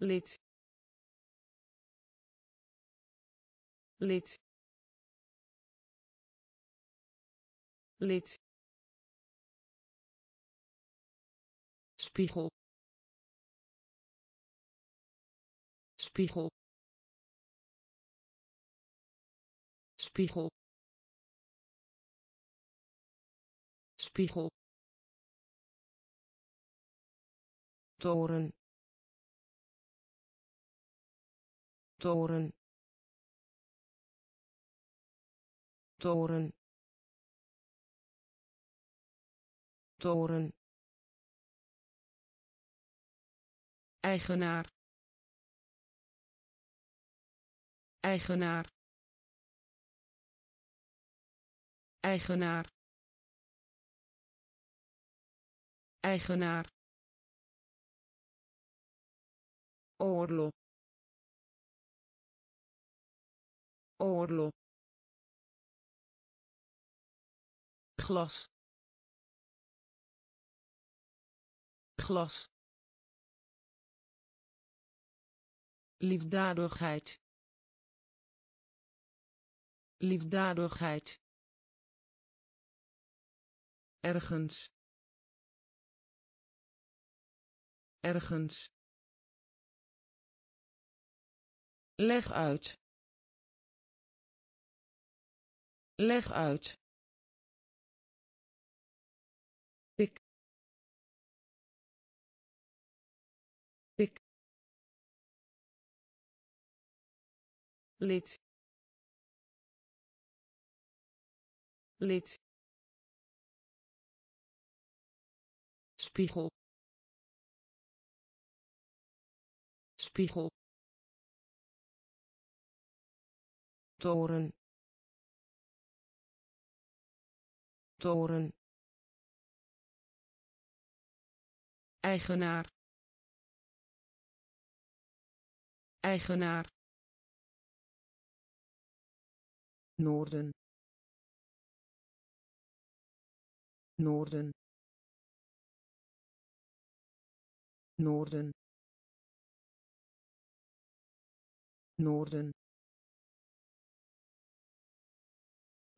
Lid. Lid. Lid. Spiegel. Spiegel. Spiegel. Spiegel toren. Toren. Toren. Toren. Eigenaar. Eigenaar. Eigenaar. Eigenaar oorlog oorlog glas. Glas. Liefdadigheid. Liefdadigheid. Ergens. Ergens leg uit. Leg uit. Dik dik lid. Lid. Spiegel. Spiegel toren. Toren. Eigenaar. Eigenaar. Noorden. Noorden. Noorden. Noorden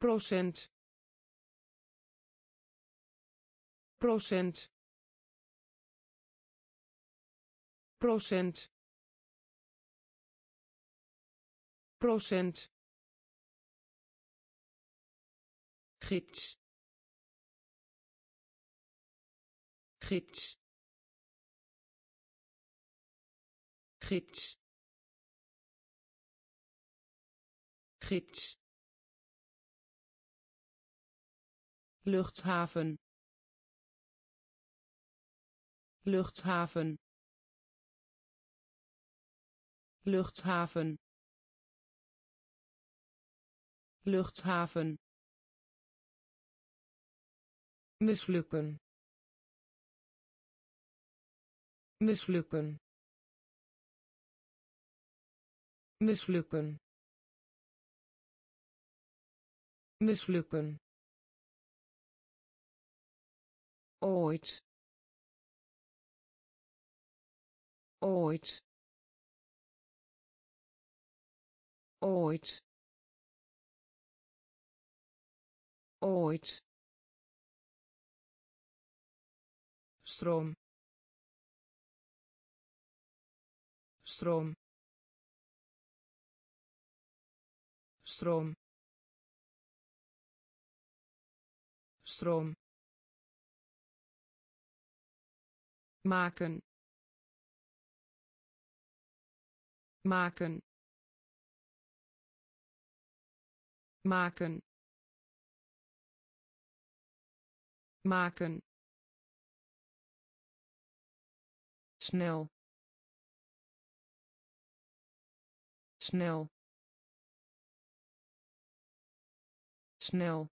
procent procent procent procent. Gids. Gids. Gids. Gids luchthaven luchthaven luchthaven luchthaven mislukken mislukken mislukken mislukken ooit ooit ooit ooit. Stroom. Stroom. Stroom. Stroom maken. Maken. Maken. Maken. Snel. Snel. Snel.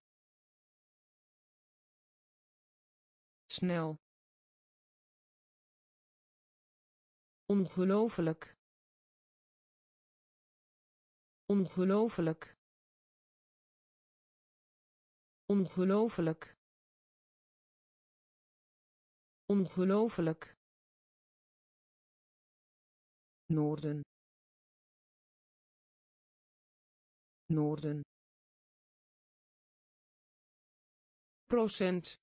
Snel ongelooflijk. Ongelooflijk. Ongelooflijk. Ongelooflijk. Noorden. Noorden. Procent.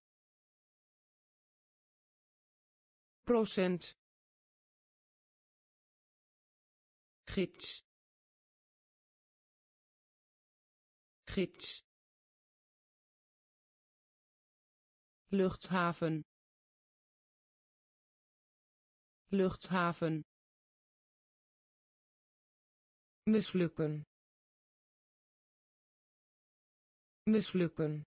Procent gids. Gids. Luchthaven. Luchthaven. Mislukken. Mislukken.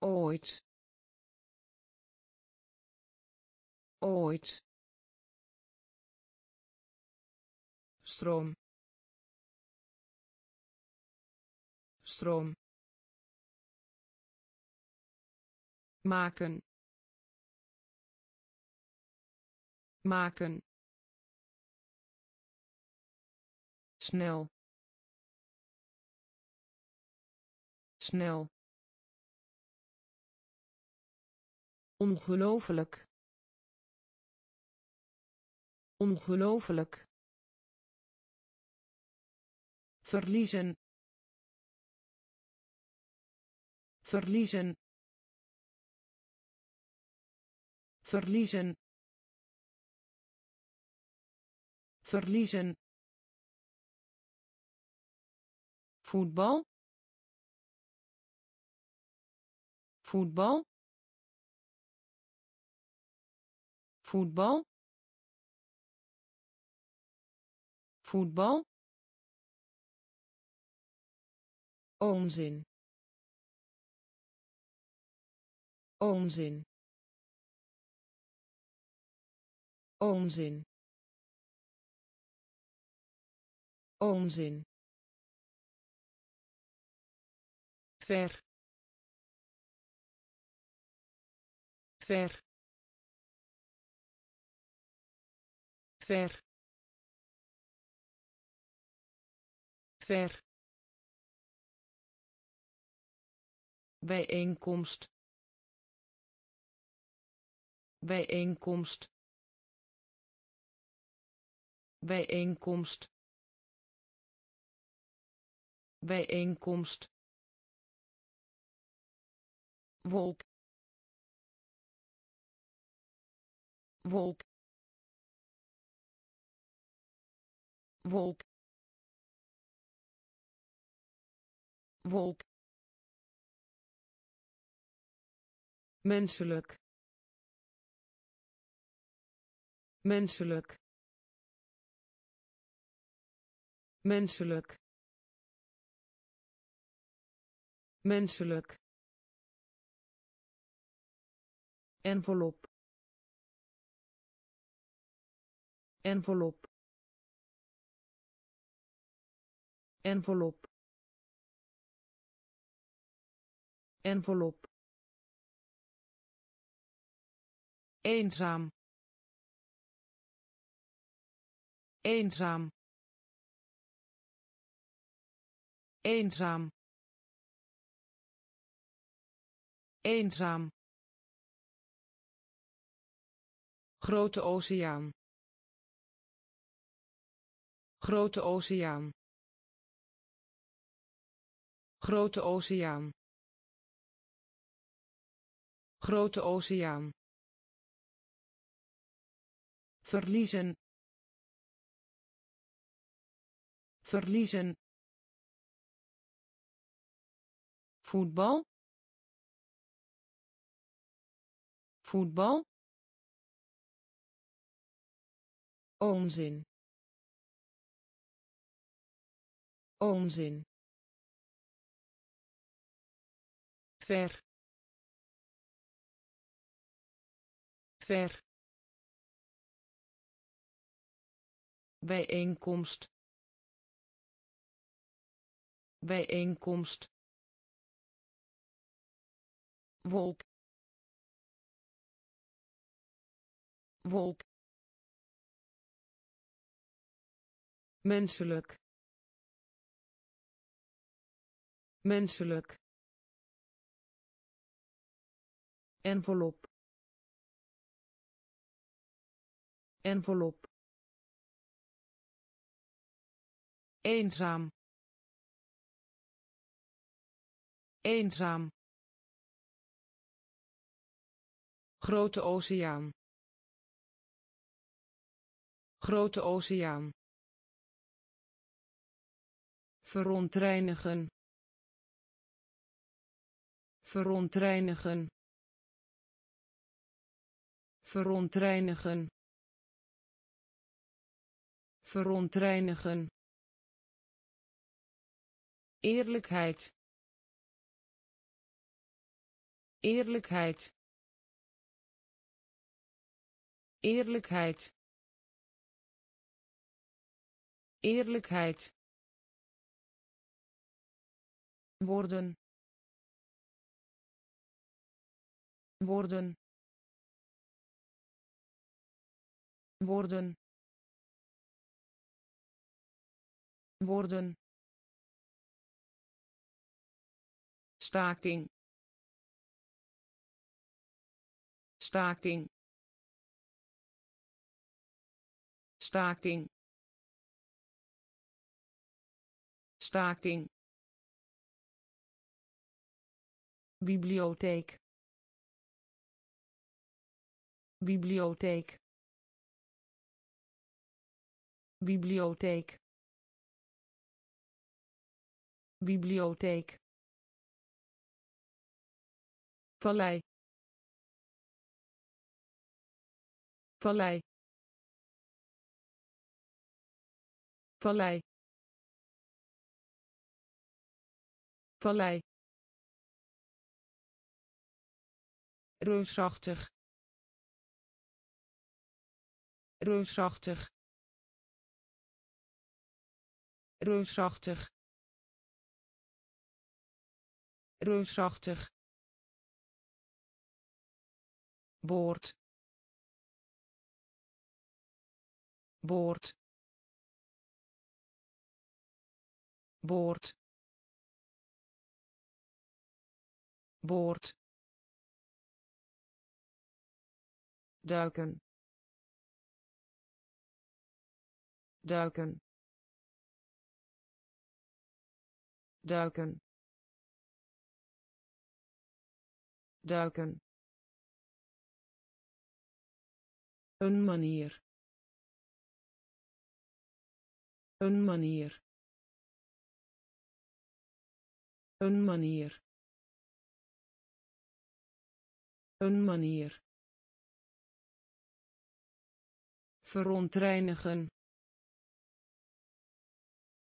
Ooit. Ooit stroom. Stroom. Maken. Maken. Snel. Snel. Ongelooflijk. Ongelooflijk verliezen. Verliezen. Verliezen. Verliezen. Voetbal. Voetbal. Voetbal. Voetbal onzin. Onzin. Onzin. Onzin. Ver. Ver. Ver. Ver bijeenkomst. Bijeenkomst. Bijeenkomst. Bijeenkomst. Wolk. Wolk. Wolk. Wolk menselijk. Menselijk. Menselijk. Menselijk. Envelop. Envelop. Envelop. Envelop eenzaam. Eenzaam. Eenzaam. Eenzaam. Grote oceaan. Grote oceaan. Grote oceaan. Grote oceaan verliezen. Verliezen. Voetbal. Voetbal. Onzin. Onzin. Ver. Ver bijeenkomst. Bijeenkomst. Wolk. Wolk. Menselijk. Menselijk. Envelop. Envelop eenzaam. Eenzaam. Grote oceaan. Grote oceaan. Verontreinigen. Verontreinigen. Verontreinigen. Verontreinigen eerlijkheid. Eerlijkheid. Eerlijkheid. Eerlijkheid. Worden worden worden worden staking staking staking staking bibliotheek bibliotheek bibliotheek bibliotheek vallei. Vallei. Vallei. Vallei. Reusachtig. Reusachtig. Reusachtig. Reusachtig boord boord boord boord duiken. Duiken. Duiken. Duiken een manier. Een manier. Een manier. Een manier. Verontreinigen.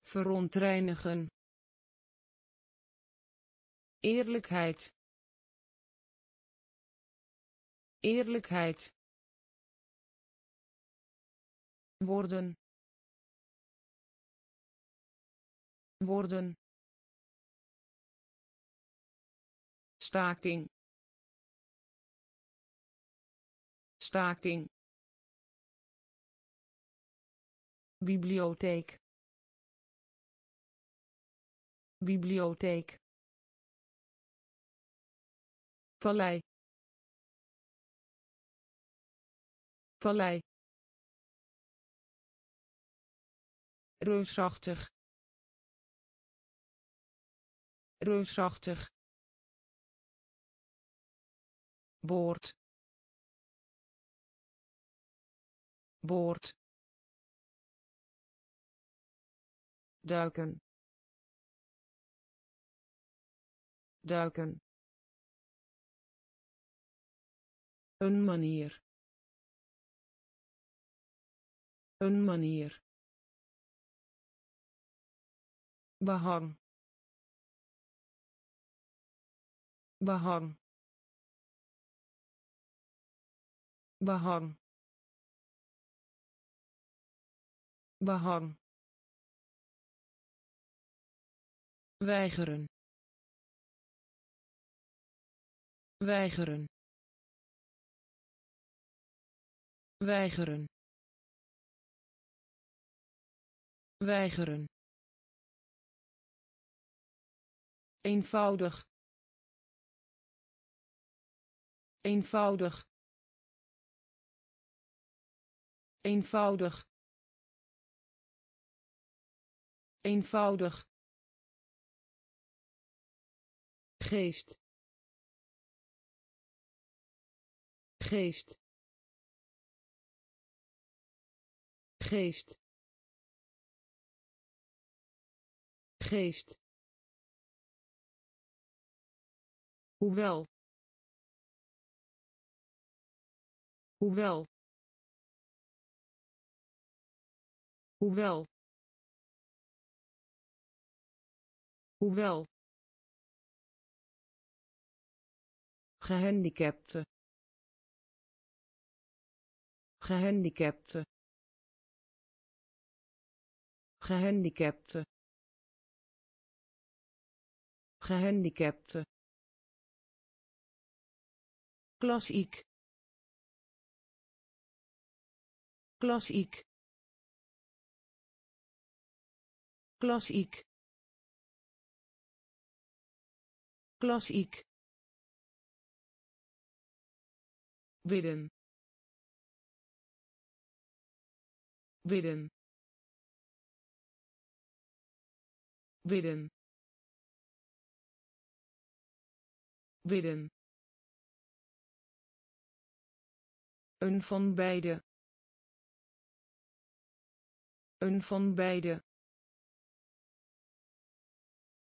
Verontreinigen. Eerlijkheid. Eerlijkheid worden. Worden. Staking. Staking. Bibliotheek. Bibliotheek. Vallei. Vallei reusachtig reusachtig boord. Boord. Duiken. Duiken. Een manier. Een manier behang behang behang behang weigeren. Weigeren. Weigeren. Weigeren eenvoudig. Eenvoudig. Eenvoudig. Eenvoudig. Geest. Geest. Geest. Geest hoewel. Hoewel. Hoewel. Hoewel. Gehandicapte. Gehandicapte. Gehandicapte. Gehandicapte klassiek klassiek klassiek klassiek bidden. Bidden. Bidden. Bidden een van beide. Een van beide.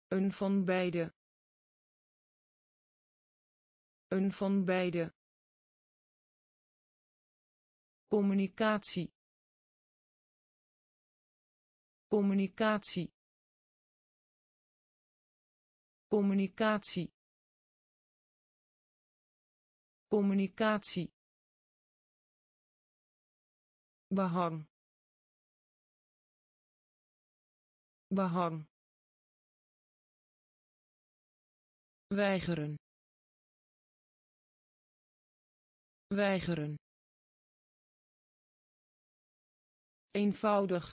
Een van beide. Een van beide. Communicatie. Communicatie. Communicatie. Communicatie behang behang weigeren. Weigeren. Eenvoudig.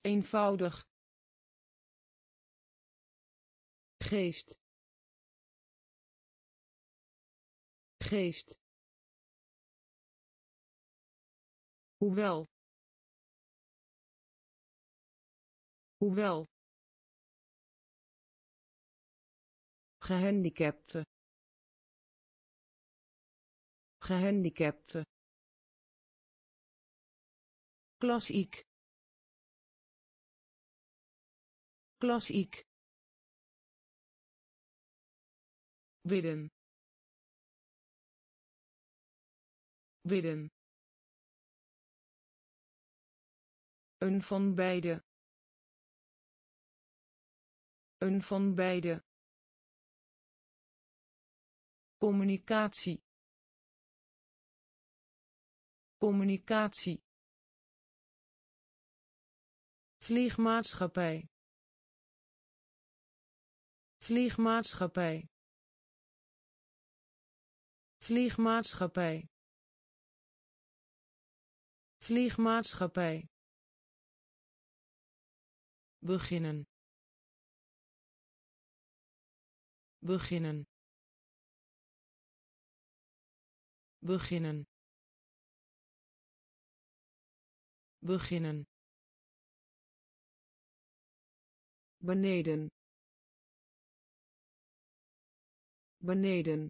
Eenvoudig. Geest. Geest hoewel. Hoewel. Gehandicapte. Gehandicapte. Klassiek. Klassiek. Bidden. Bidden een van beide. Een van beide. Communicatie. Communicatie. Vliegmaatschappij. Vliegmaatschappij. Vliegmaatschappij. Vliegmaatschappij beginnen. Beginnen. Beginnen. Beginnen. Beneden. Beneden.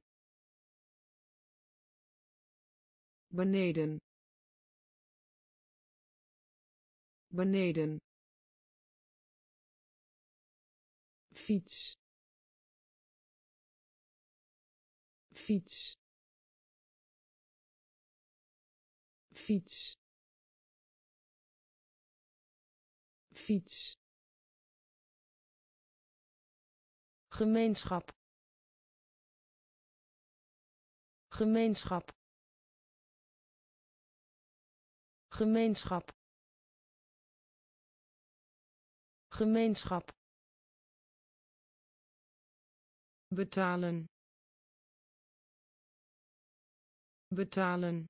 Beneden. Beneden fiets. Fiets. Fiets. Fiets. Gemeenschap. Gemeenschap. Gemeenschap. Gemeenschap betalen. Betalen.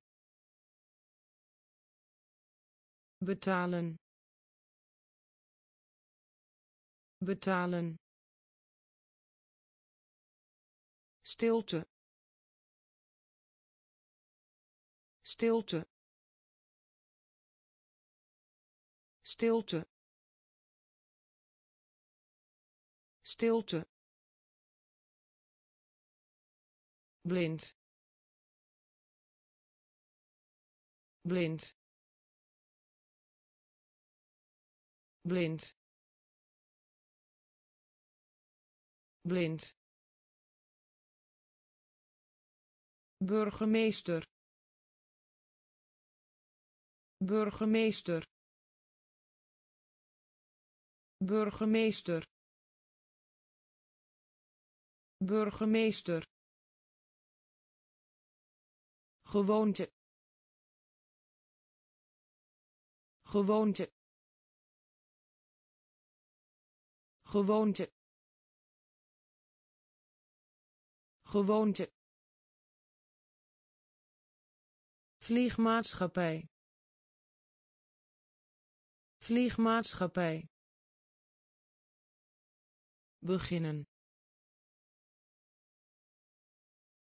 Betalen. Betalen. Stilte. Stilte. Stilte. Stilte blind. Blind. Blind. Blind. Burgemeester. Burgemeester. Burgemeester. Burgemeester gewoonte gewoonte gewoonte gewoonte. Vliegmaatschappij vliegmaatschappij. Beginnen.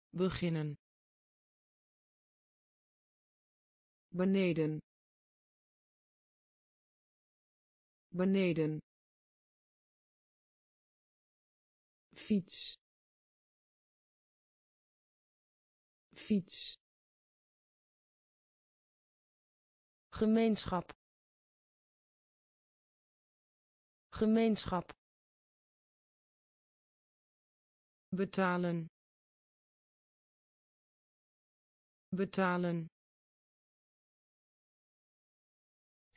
Beginnen beneden. Beneden. Fiets. Fiets. Gemeenschap. Gemeenschap. Betalen. Betalen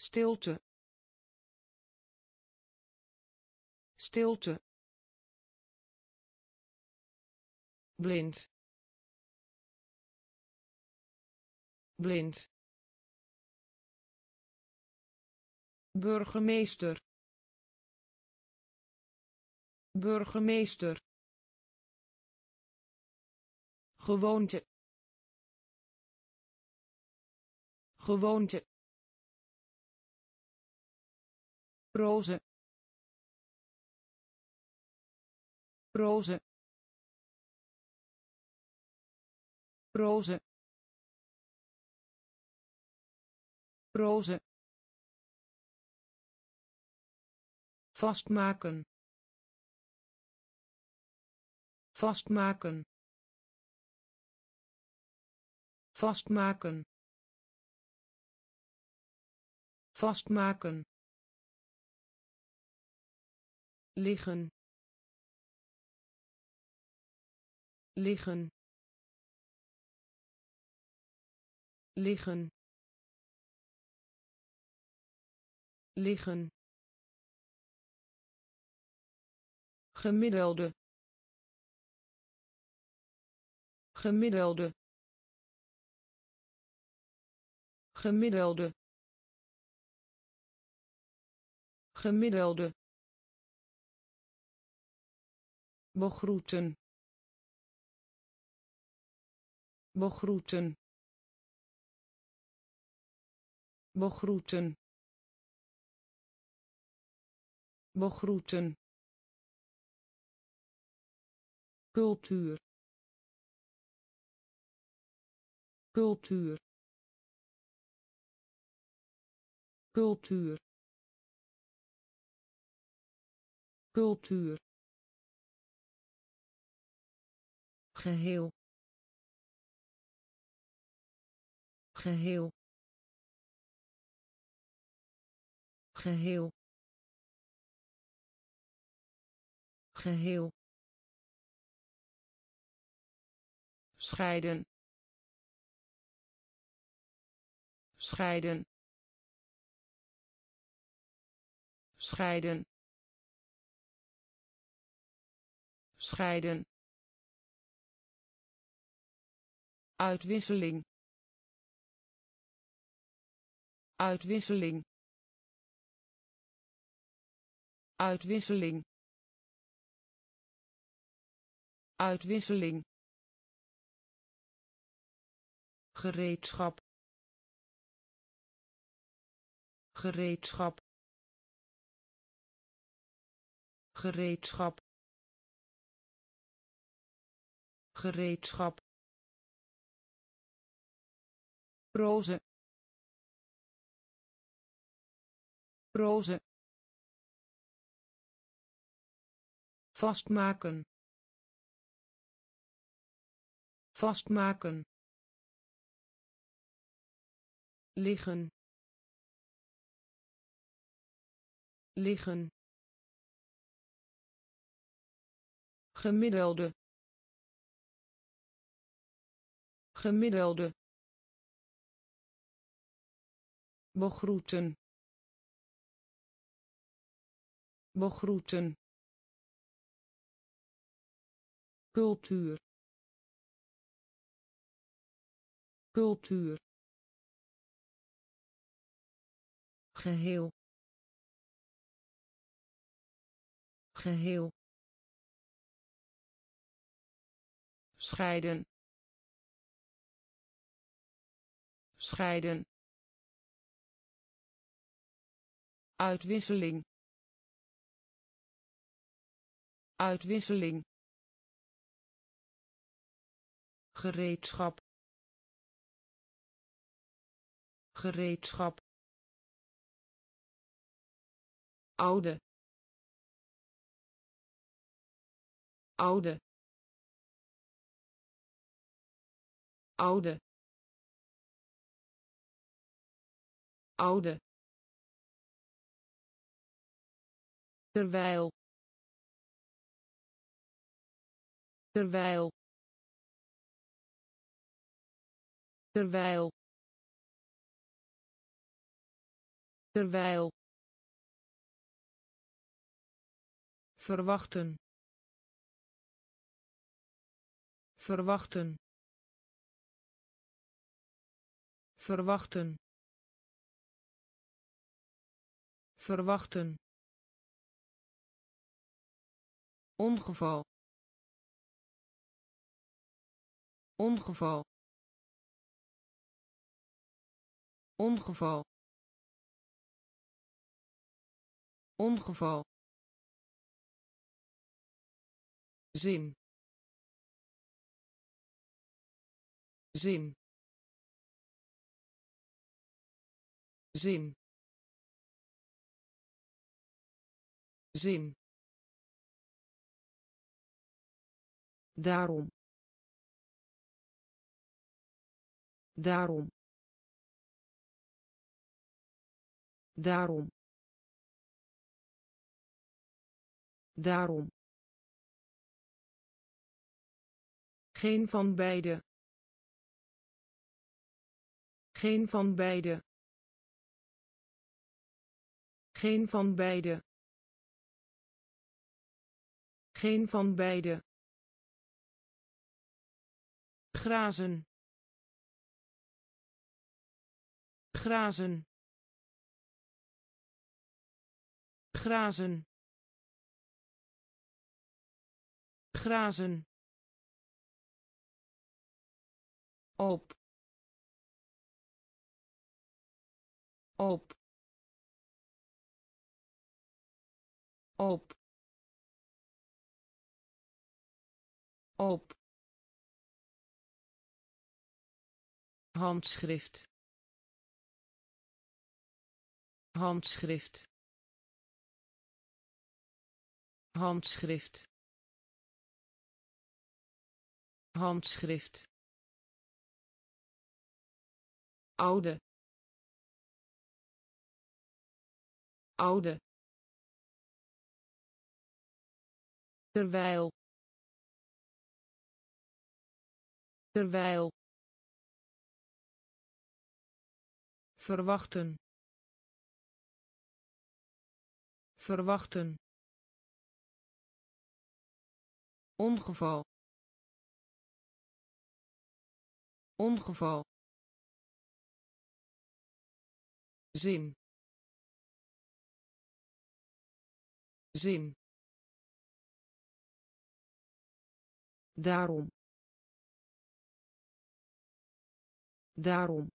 stilte. Stilte. Blind. Blind. Burgemeester. Burgemeester. Gewoonte. Gewoonte roze roze roze roze vastmaken. Vastmaken. Vastmaken. Vastmaken liggen. Liggen. Liggen. Liggen. Gemiddelde. Gemiddelde. Gemiddelde. Gemiddelde begroeten. Begroeten. Begroeten. Begroeten. Cultuur. Cultuur. Cultuur. Cultuur geheel. Geheel. Geheel. Geheel. Scheiden. Scheiden. Scheiden. Scheiden uitwisseling. Uitwisseling. Uitwisseling. Uitwisseling. Gereedschap. Gereedschap. Gereedschap. Gereedschap roze roze vastmaken. Vastmaken. Liggen. Liggen. Gemiddelde. Gemiddelde begroeten. Begroeten. Cultuur. Cultuur. Geheel. Geheel. Scheiden. Scheiden uitwisseling. Uitwisseling. Gereedschap. Gereedschap. Oude. Oude. Oude. Oude terwijl. Terwijl. Terwijl. Terwijl. Verwachten. Verwachten. Verwachten. Verwachten ongeval ongeval ongeval ongeval. Zin. Zin. Zin. Zin daarom. Daarom. Daarom. Daarom. Geen van beide. Geen van beide. Geen van beide. Geen van beide grazen. Grazen. Grazen. Grazen. Op. Op. Op. Op handschrift. Handschrift. Handschrift. Handschrift. Oude. Oude. Terwijl. Terwijl verwachten. Verwachten. Ongeval. Ongeval. Zin. Zin. Daarom. Daarom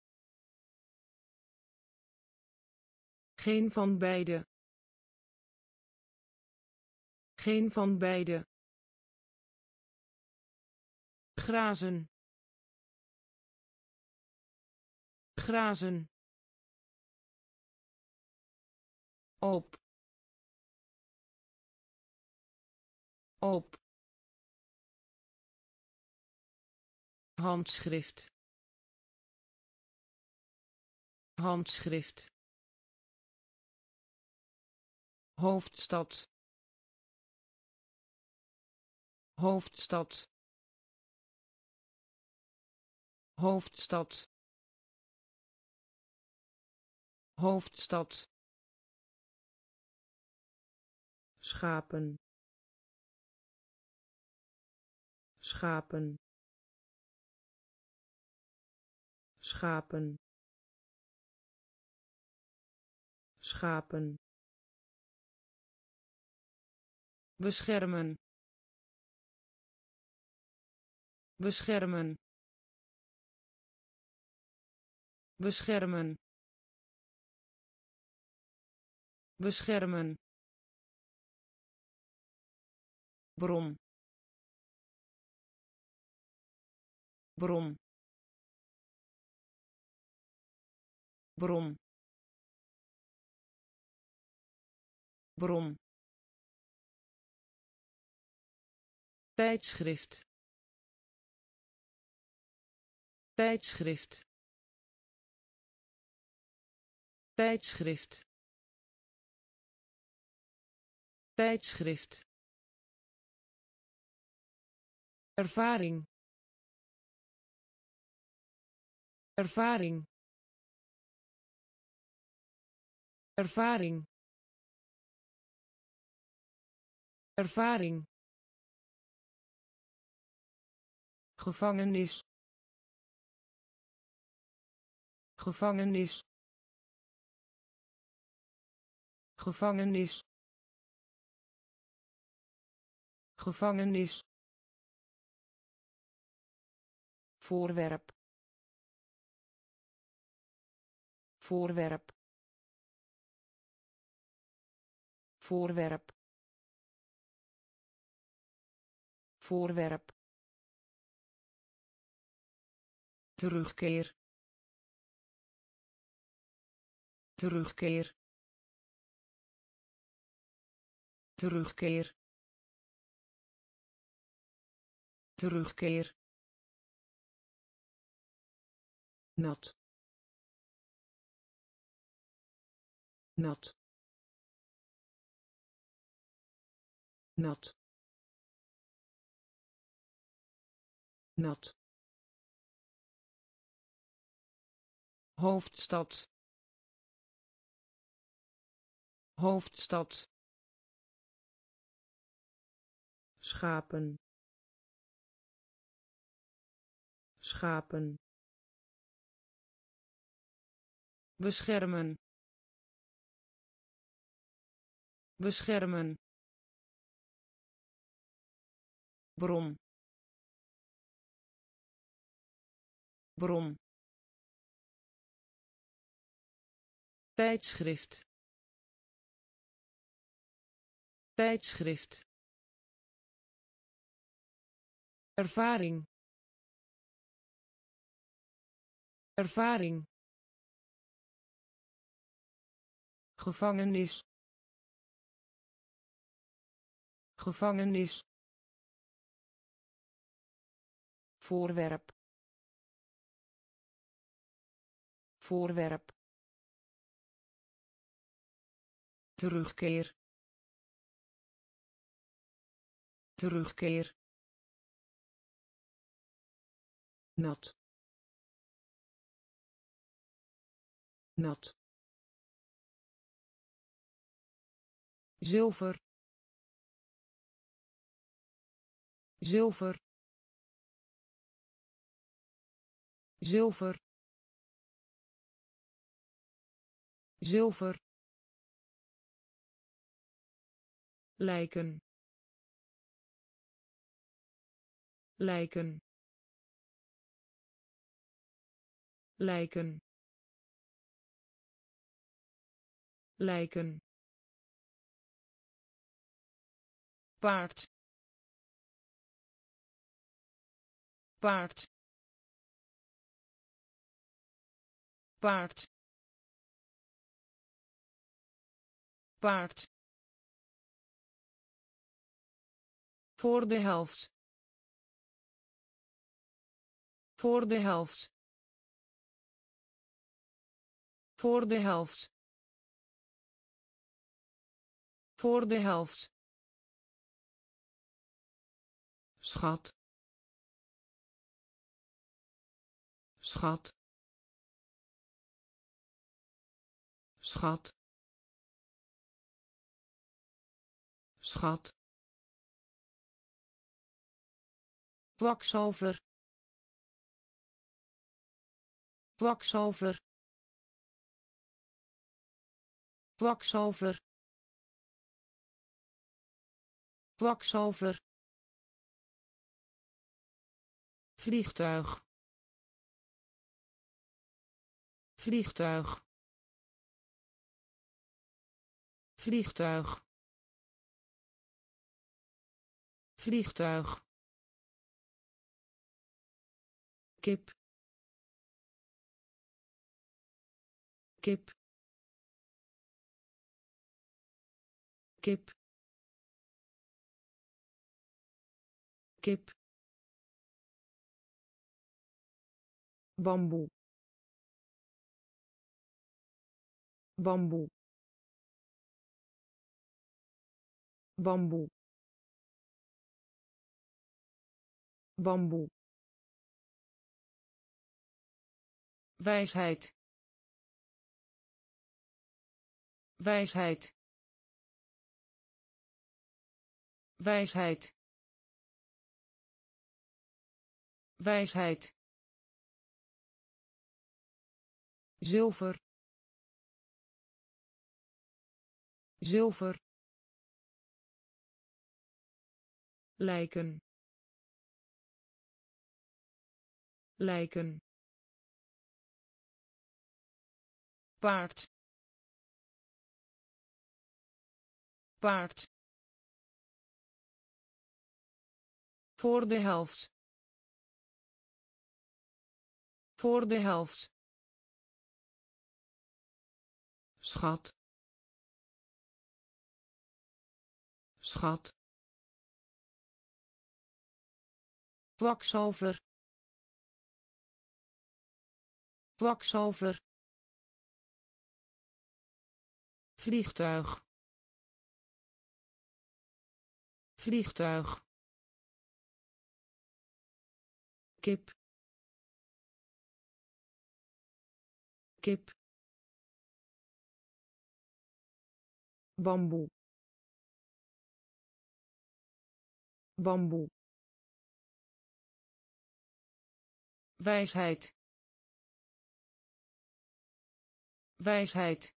geen van beide. Geen van beide. Grazen. Grazen. Op. Op. Handschrift. Handschrift hoofdstad. Hoofdstad. Hoofdstad. Hoofdstad. Schapen. Schapen. Schapen. Schapen beschermen. Beschermen. Beschermen. Beschermen. Bron bron bron bron tijdschrift. Tijdschrift. Tijdschrift. Tijdschrift. Ervaring. Ervaring. Ervaring. Ervaring gevangenis. Gevangenis. Gevangenis. Gevangenis. Voorwerp. Voorwerp. Voorwerp. Voorwerp terugkeer. Terugkeer. Terugkeer. Terugkeer. Nat. Nat. Nat. Nat hoofdstad. Hoofdstad. Schapen. Schapen. Beschermen. Beschermen. Bron bron tijdschrift. Tijdschrift. Ervaring. Ervaring. Gevangenis. Gevangenis. Voorwerp. Voorwerp terugkeer. Terugkeer. Nat. Nat. Zilver. Zilver. Zilver. Zilver lijken. Lijken. Lijken. Lijken. Paard. Paard. Paard. Paard voor de helft. Voor de helft. Voor de helft. Voor de helft. Schat. Schat. Schat. Schat kwakzalver. Kwakzalver. Kwakzalver. Kwakzalver. Vliegtuig. Vliegtuig. Vliegtuig. Vliegtuig kip. Kip. Kip. Kip. Bamboe. Bamboe. Bamboe. Bamboe wijsheid. Wijsheid. Wijsheid. Wijsheid. Zilver. Zilver. Lijken. Lijken paard. Paard. Voor de helft. Voor de helft. Schat. Schat. Kwakzalver. Kwakzalver vliegtuig. Vliegtuig. Kip. Kip. Bamboe. Bamboe. Wijsheid. Wijsheid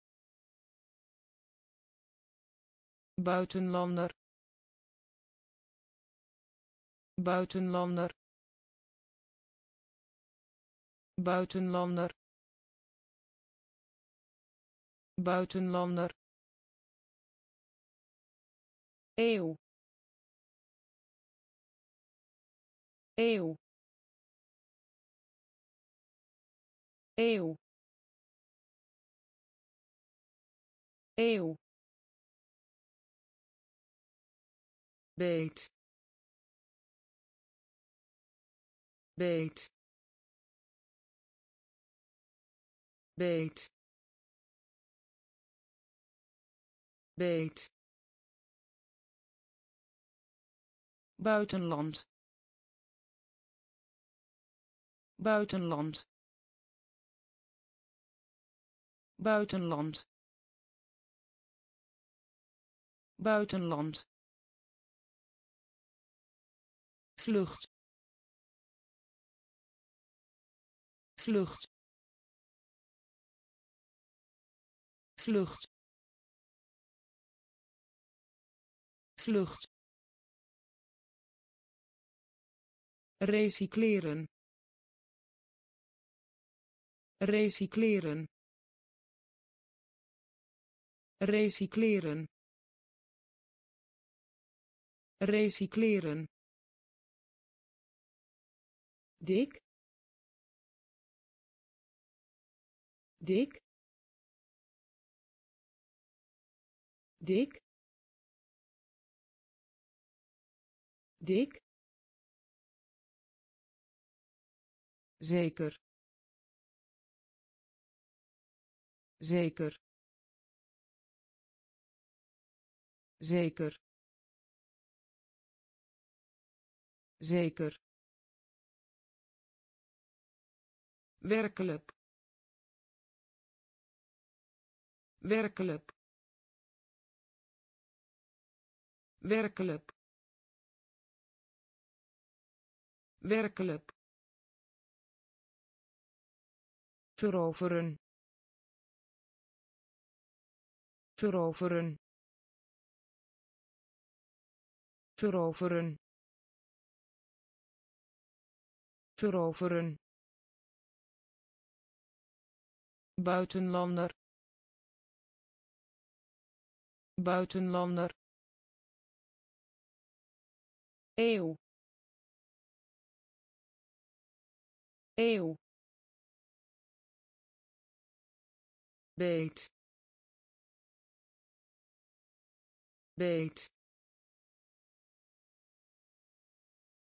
buitenlander buitenlander buitenlander buitenlander. Eeuw. Eeuw. Eeuw. Eeuw beet. Beet. Beet. Beet. Buitenland. Buitenland. Buitenland. Buitenland vlucht. Vlucht. Vlucht. Vlucht. Recycleren. Recycleren. Recycleren. Recycleren dik. Dik. Dik. Dik. Zeker. Zeker. Zeker. Zeker werkelijk. Werkelijk. Werkelijk. Werkelijk. Veroveren. Veroveren. Veroveren. Veroveren buitenlander buitenlander eeuw eeuw beet beet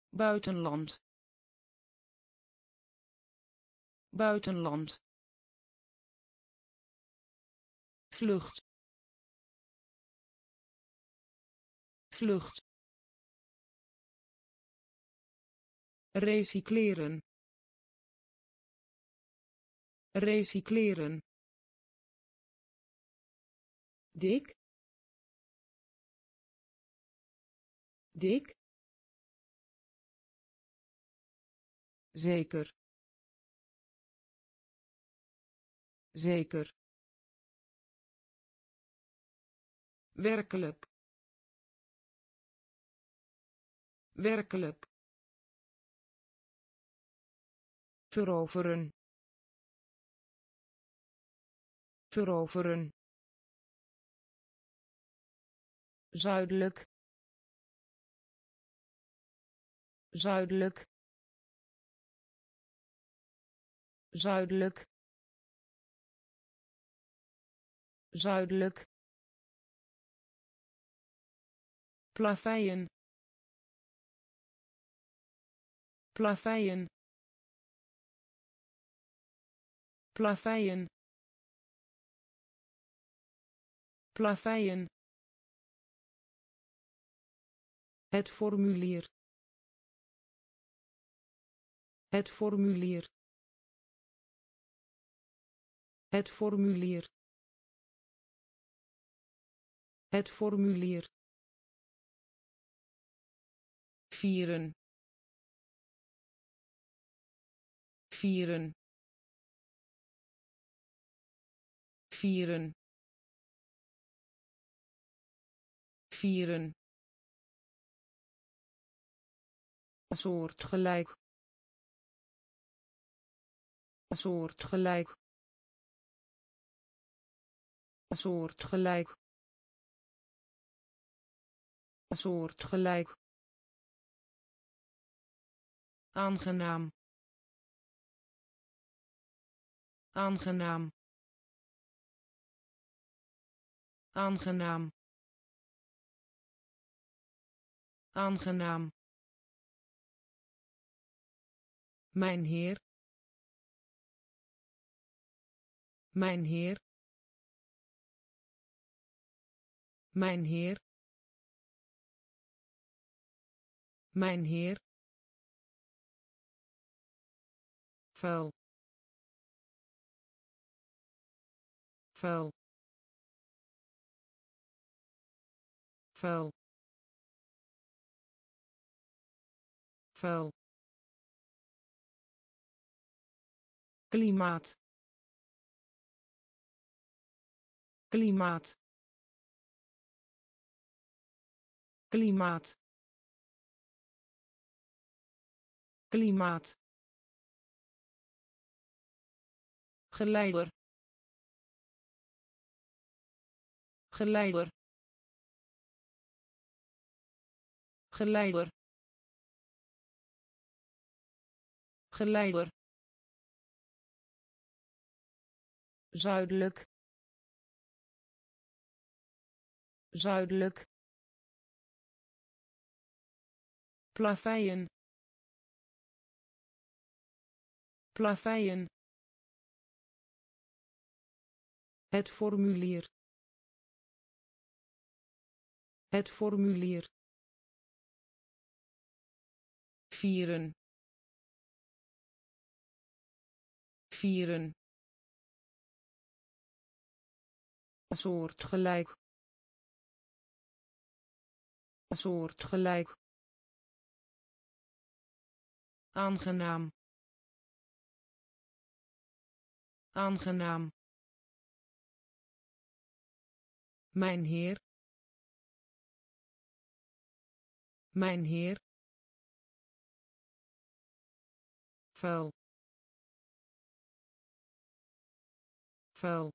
buitenland buitenland vlucht. Vlucht. Recycleren. Recycleren. Dik. Dik. Zeker. Zeker werkelijk. Werkelijk. Veroveren. Veroveren. Zuidelijk. Zuidelijk. Zuidelijk. Zuidelijk plaveien. Plaveien. Plaveien. Plaveien. Het formulier. Het formulier. Het formulier. Het formulier vieren. Vieren. Vieren. Vieren. Soortgelijk. Soortgelijk. Soortgelijk. Soortgelijk aangenaam. Aangenaam. Aangenaam. Aangenaam. Mijn heer. Mijn heer. Mijn heer. Mijn heer vuil. Vuil. Vuil. Vuil. Klimaat. Klimaat. Klimaat. Klimaat geleider. Geleider. Geleider. Geleider. Zuidelijk. Zuidelijk. Plaveien. Plaveien het formulier. Het formulier. Vieren. Vieren. Soortgelijk soortgelijk aangenaam. Aangenaam mijn heer. Mijn heer. Vuil. Vuil.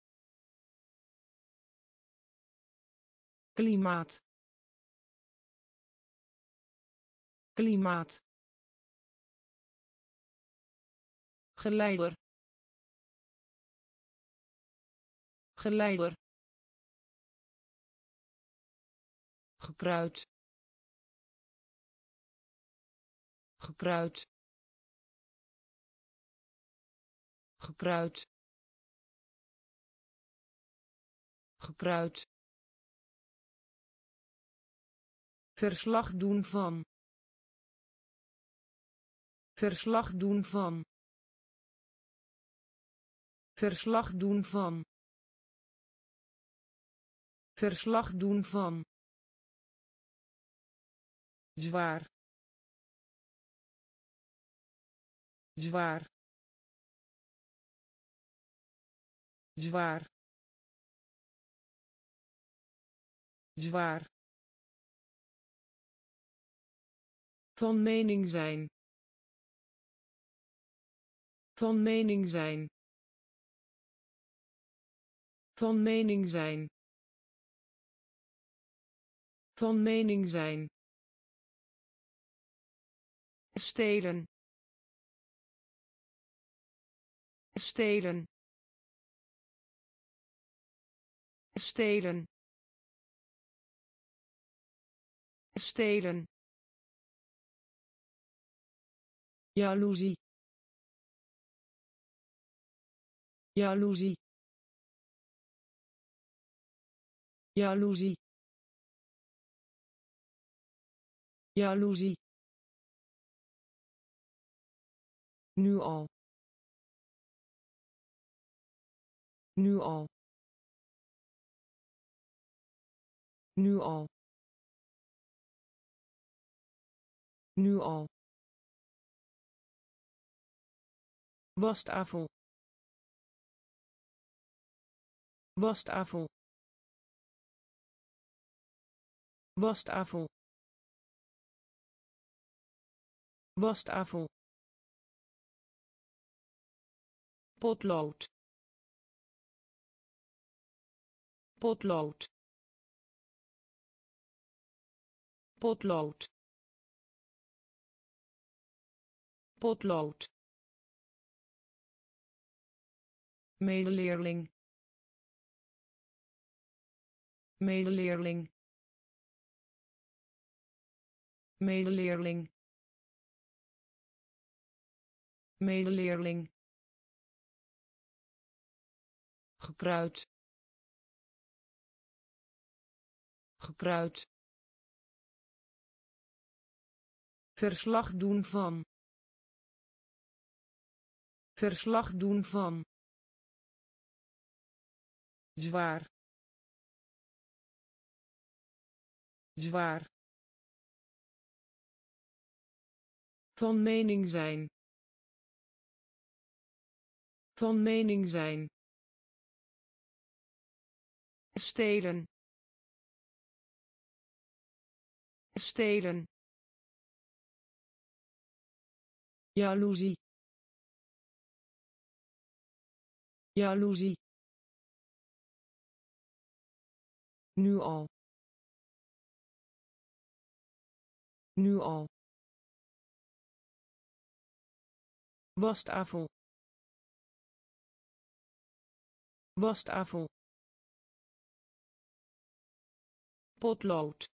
Klimaat. Klimaat. Geleider. Geleider gekruid. Gekruid. Gekruid. Gekruid. Verslag doen van. Verslag doen van. Verslag doen van. Verslag doen van zwaar. Zwaar. Zwaar. Zwaar. Van mening zijn. Van mening zijn. Van mening zijn. Van mening zijn stelen stelen stelen stelen. Jaloezie. Jaloezie. Jaloezie. Jaloezie nu al. Nu al. Nu al. Nu al. Wastafel wastafel wastafel wastafel potlood. Potlood. Potlood. Potlood. Medeleerling. Medeleerling. Medeleerling. Medeleerling gekruid. Gekruid. Verslag doen van. Verslag doen van. Zwaar. Zwaar. Van mening zijn. Van mening zijn stelen stelen jaloezie jaloezie. Nu al nu al. Wastafel wastafel potlood.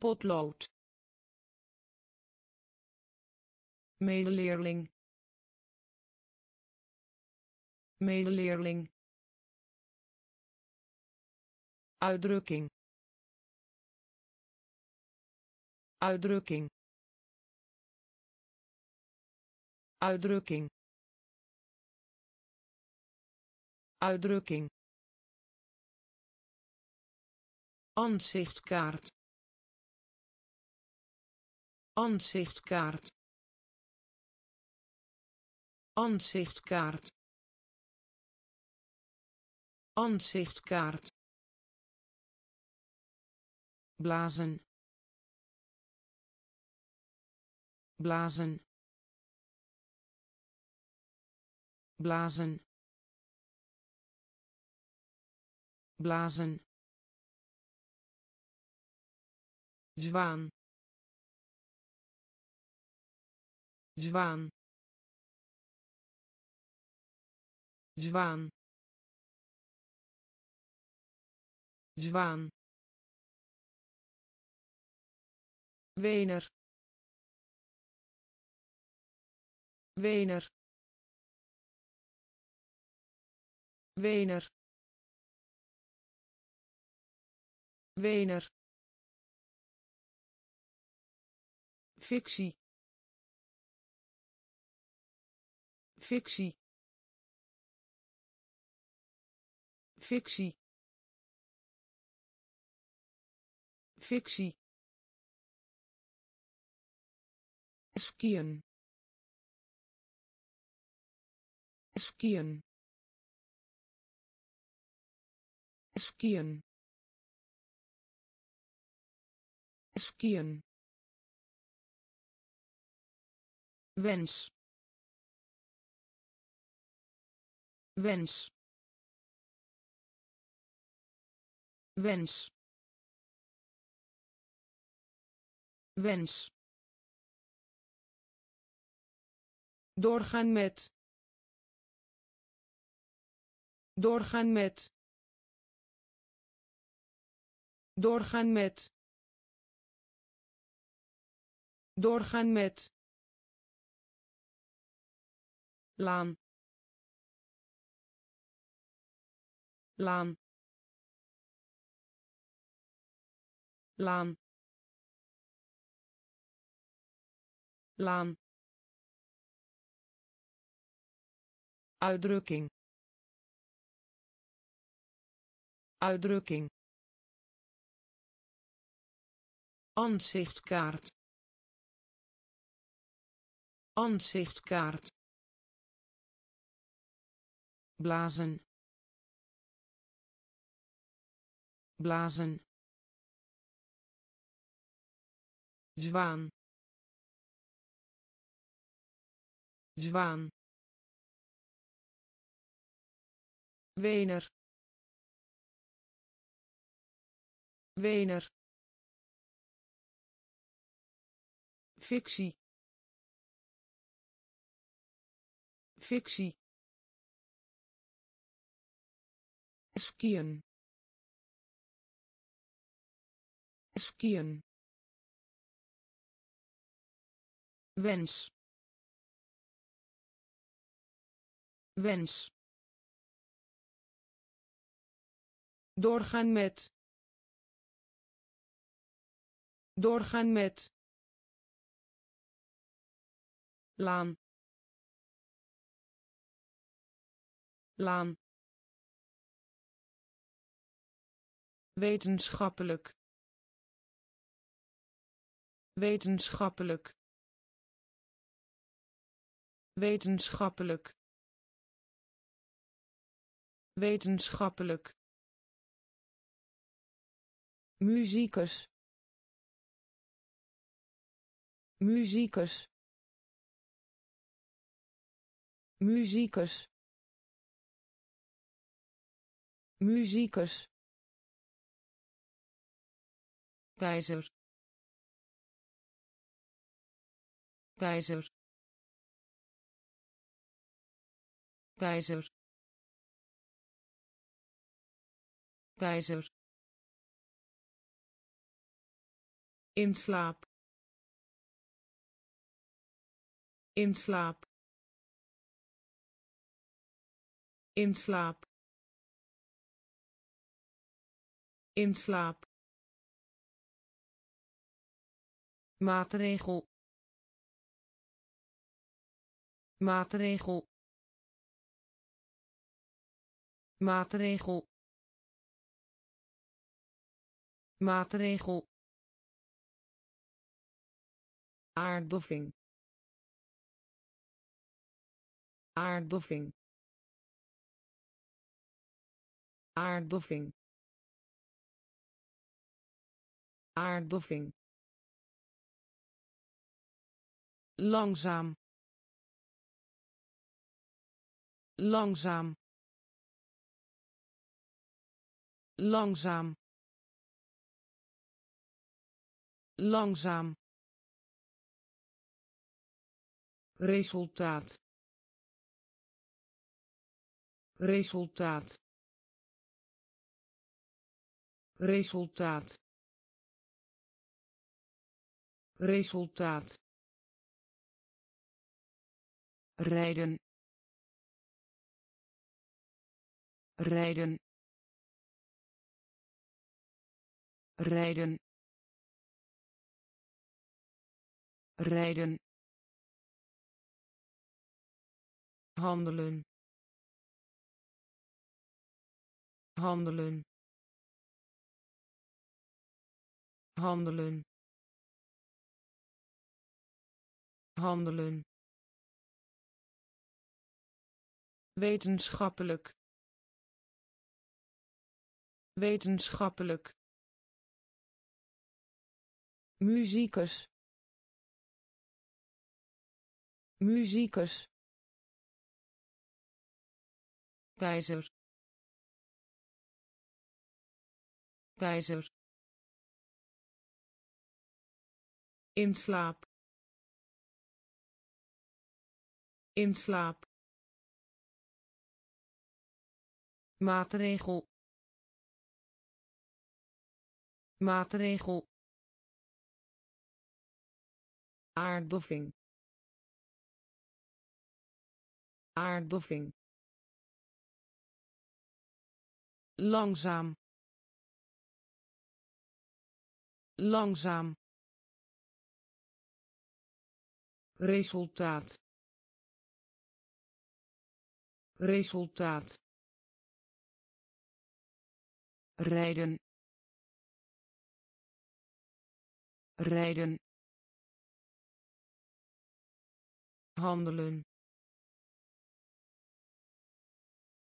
Potlood. Medeleerling. Medeleerling. Uitdrukking. Uitdrukking. Uitdrukking. Uitdrukking Ansichtkaart. Ansichtkaart. Ansichtkaart. Ansichtkaart. blazen blazen blazen blazen zwaan zwaan zwaan zwaan Wener. Wener. Wener. Wener. Fictie. Fictie. Fictie. Fictie. Skiën. Skiën. Skiën. Skiën wens. Wens. Wens. Wens. Doorgaan met. Doorgaan met. Doorgaan met. Doorgaan met laan. Laan. Laan. Laan. Uitdrukking. Uitdrukking. Ansichtkaart. Ansichtkaart blazen. Blazen. Zwaan. Zwaan. Wener. Wener. Fictie. Fictie skiën skiën wens. Wens. Doorgaan met. Doorgaan met. Laan. Laan wetenschappelijk. Wetenschappelijk. Wetenschappelijk. Wetenschappelijk. Muzikus. Muzikus. Muzikus. Muzikus keizer. Keizer. Keizer. Keizer. In slaap. In slaap. In slaap. In slaap maatregel. Maatregel. Maatregel. Maatregel. Aardbeving. Aardbeving. Aardbeving. Aardbeving langzaam. Langzaam. Langzaam. Langzaam. Resultaat. Resultaat. Resultaat. Resultaat rijden. Rijden. Rijden. Rijden. Handelen. Handelen. Handelen. Handelen wetenschappelijk. Wetenschappelijk. Muzikus. Muzikus. Keizer. Keizer. In slaap. In slaap maatregel maatregel aardbeving aardbeving langzaam langzaam resultaat resultaat rijden. Rijden. Handelen.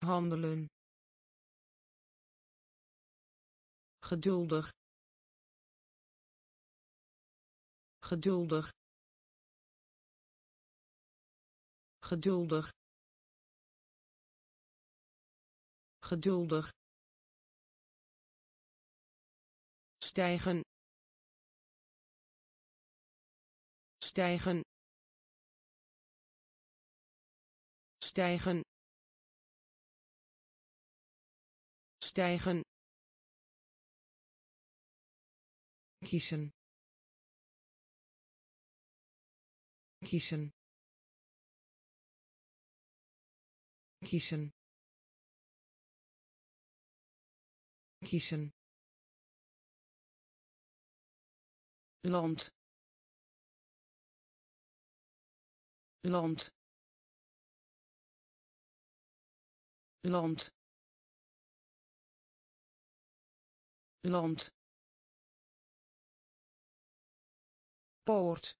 Handelen. Geduldig. Geduldig. Geduldig. Geduldig stijgen. Stijgen. Stijgen. Stijgen. Kiezen. Kiezen. Kiezen. Kiezen land. Land. Land. Land. Poort.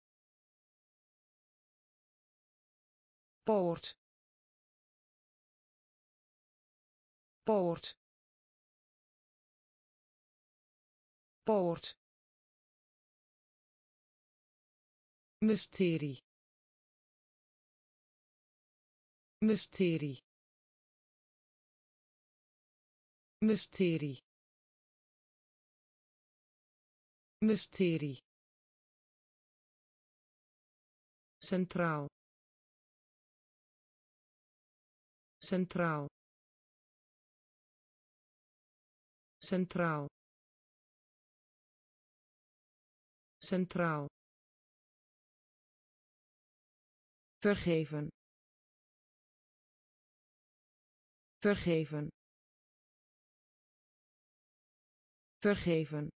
Poort. Poort. Poort mysterie mysterie mysterie mysterie. Centraal centraal centraal. Centraal vergeven. Vergeven. Vergeven.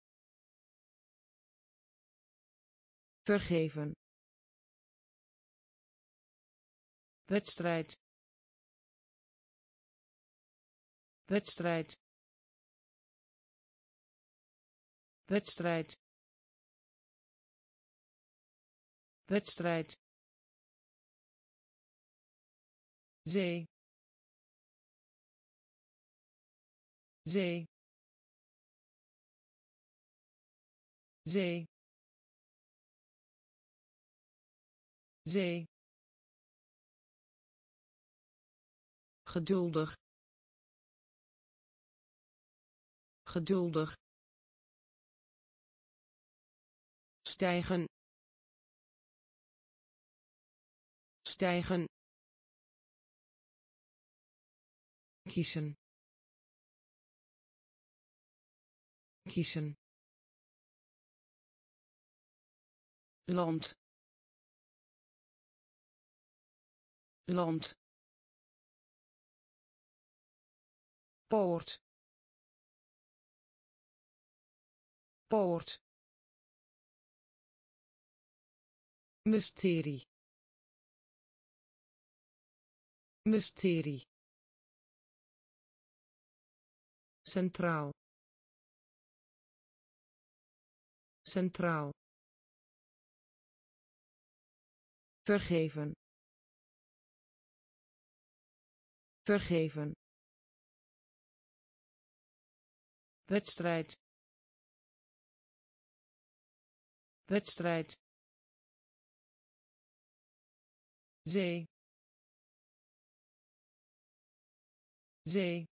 Vergeven. Wedstrijd. Wedstrijd. Wedstrijd. Wedstrijd zee zee zee zee geduldig. Geduldig. Stijgen. Stijgen kiezen. Kiezen. Land. Land. Poort. Poort. Mysterie. Mysterie centraal. Centraal. Vergeven. Vergeven. Wedstrijd. Wedstrijd. Zee. Zee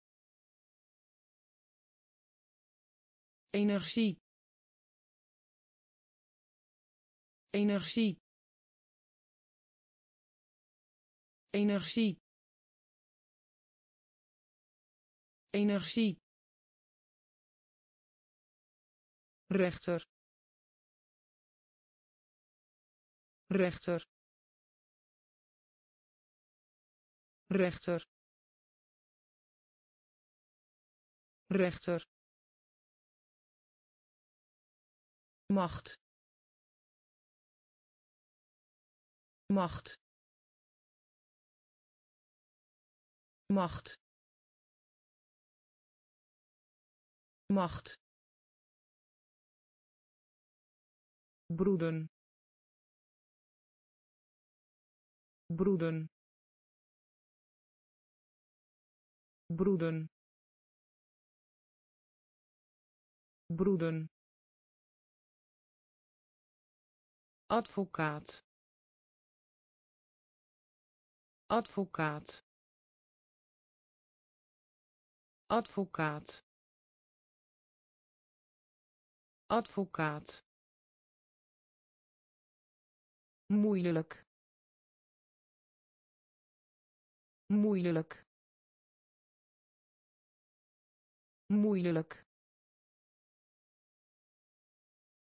energie. Energie. Energie. Energie. Rechter. Rechter. Rechter. Rechter macht. Macht. Macht. Macht. Broeden. Broeden. Broeden. Broeden advocaat. Advocaat. Advocaat. Advocaat. Moeilijk. Moeilijk. Moeilijk.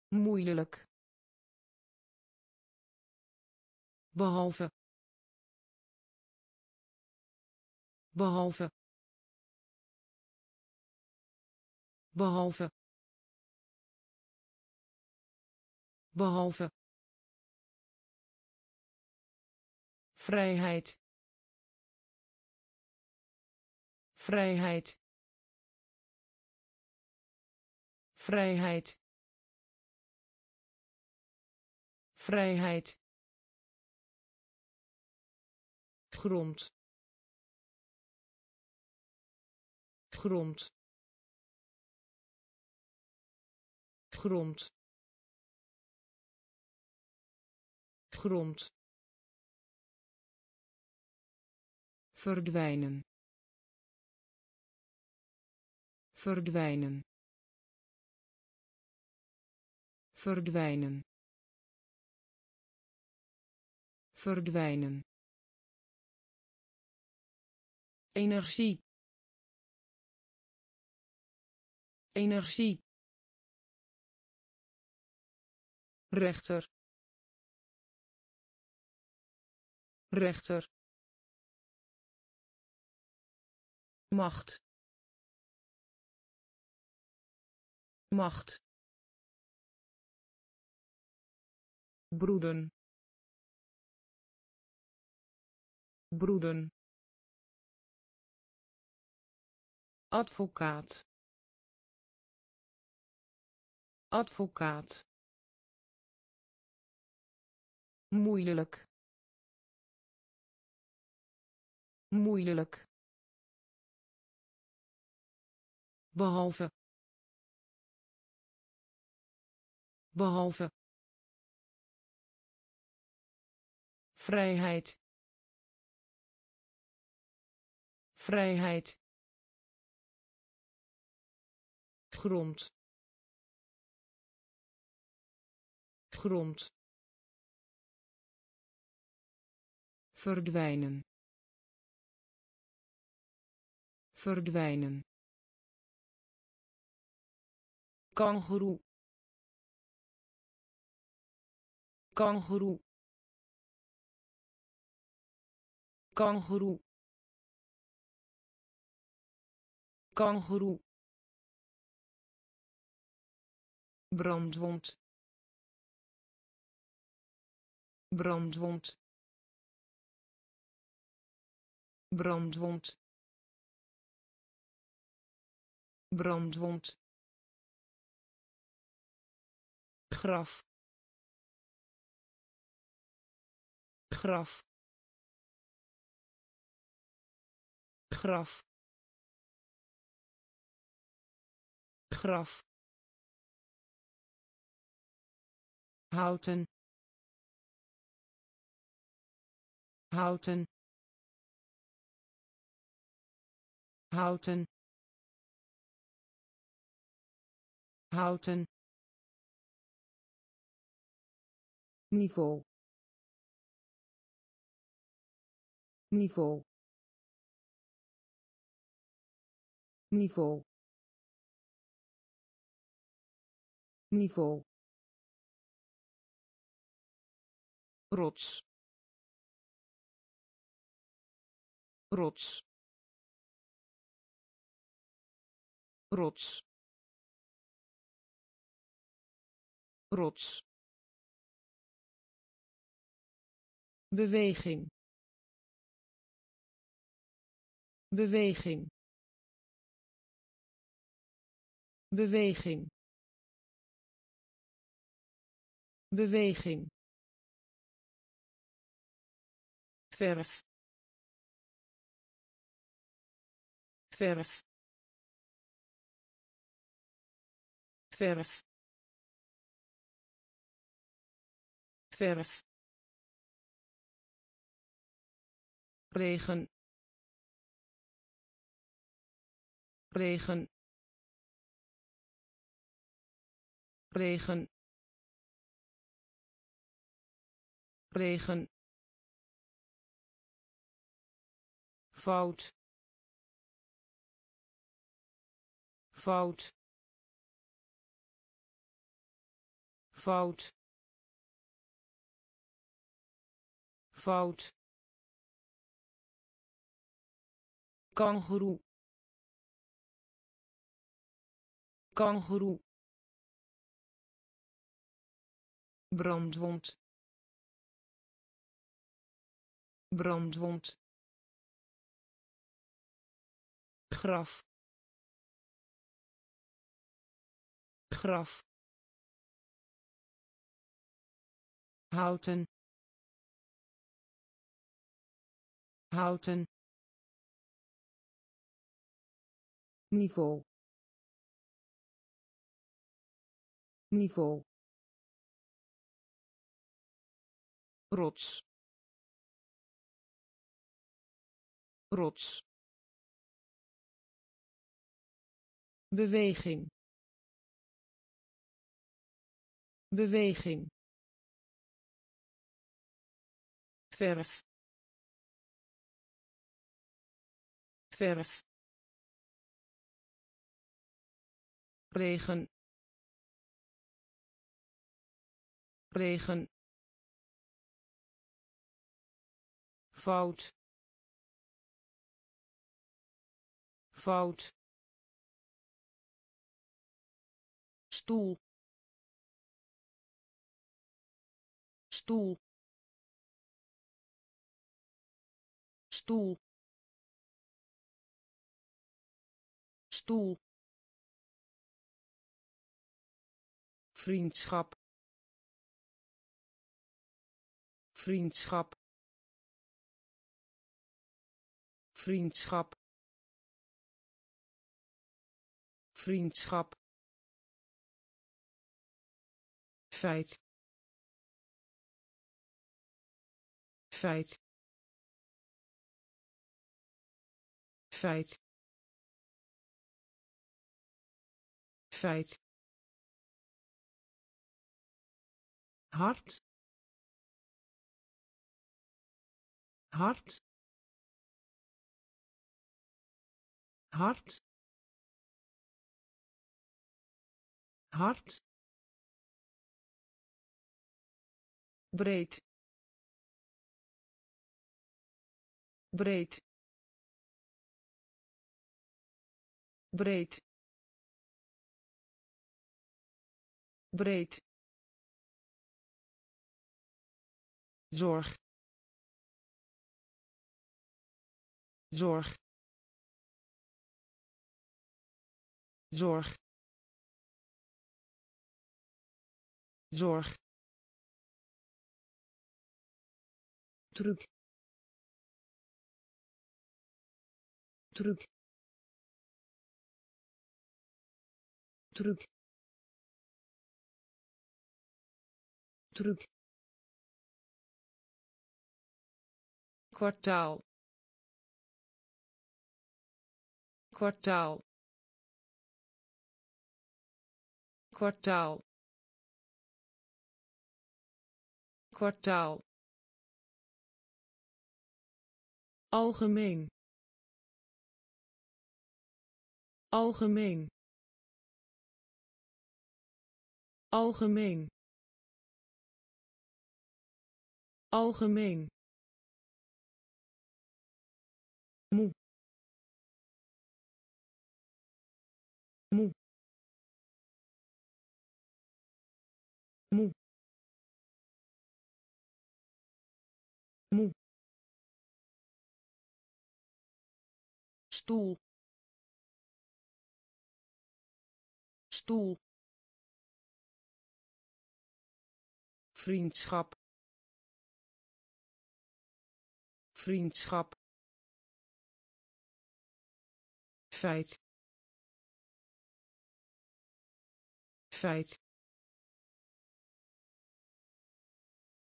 Moeilijk behalve. Behalve. Behalve. Behalve. Vrijheid. Vrijheid. Vrijheid. Vrijheid grond. Grond. Grond. Grond. Verdwijnen. Verdwijnen. Verdwijnen. Verdwijnen energie. Energie. Rechter. Rechter. Macht. Macht. Broeden. Broeden advocaat. Advocaat. Moeilijk. Moeilijk. Behalve. Behalve. Vrijheid. Vrijheid grond. Grond. Verdwijnen. Verdwijnen. Kangoeroe. Kangoeroe. Kangoeroe. Kangoeroe brandwond. Brandwond. Brandwond. Brandwond. Graf. Graf. Graf. Graf houten houten houten houten. Niveau. Niveau. Niveau. Niveau rots. Rots. Rots. Rots. Beweging. Beweging. Beweging. Beweging verf. Verf. Verf. Verf. Regen. Regen. Regen. Regen fout. Fout. Fout. Fout. Kangoeroe kangoeroe brandwond. Brandwond graf. Graf. Houten. Houten. Niveau. Niveau. Rots. Rots beweging. Beweging. Verf. Verf. Regen. Regen. Fout. Fout stoel. Stoel. Stoel. Stoel. Vriendschap. Vriendschap. Vriendschap. Vriendschap feit. Feit. Feit. Feit. Hart. Hart. Hart. Hard breed. Breed. Breed. Breed. Zorg. Zorg. Zorg. Zorg truc. Truc. Truc. Truc. Kwartaal. Kwartaal. Kwartaal. Kwartaal algemeen. Algemeen. Algemeen. Algemeen. Moe stoel. Stoel. Vriendschap. Vriendschap. Feit. Feit.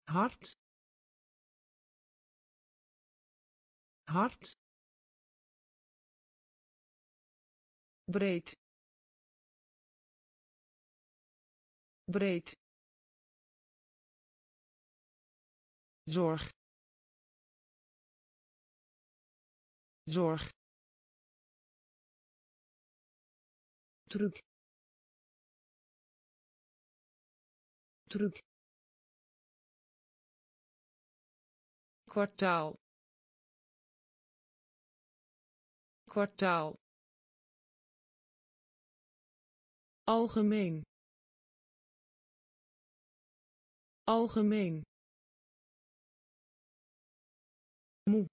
Hard hard breed. Breed. Zorg. Zorg. Truc. Truc. Kwartaal. Kwartaal algemeen. Algemeen. Moe.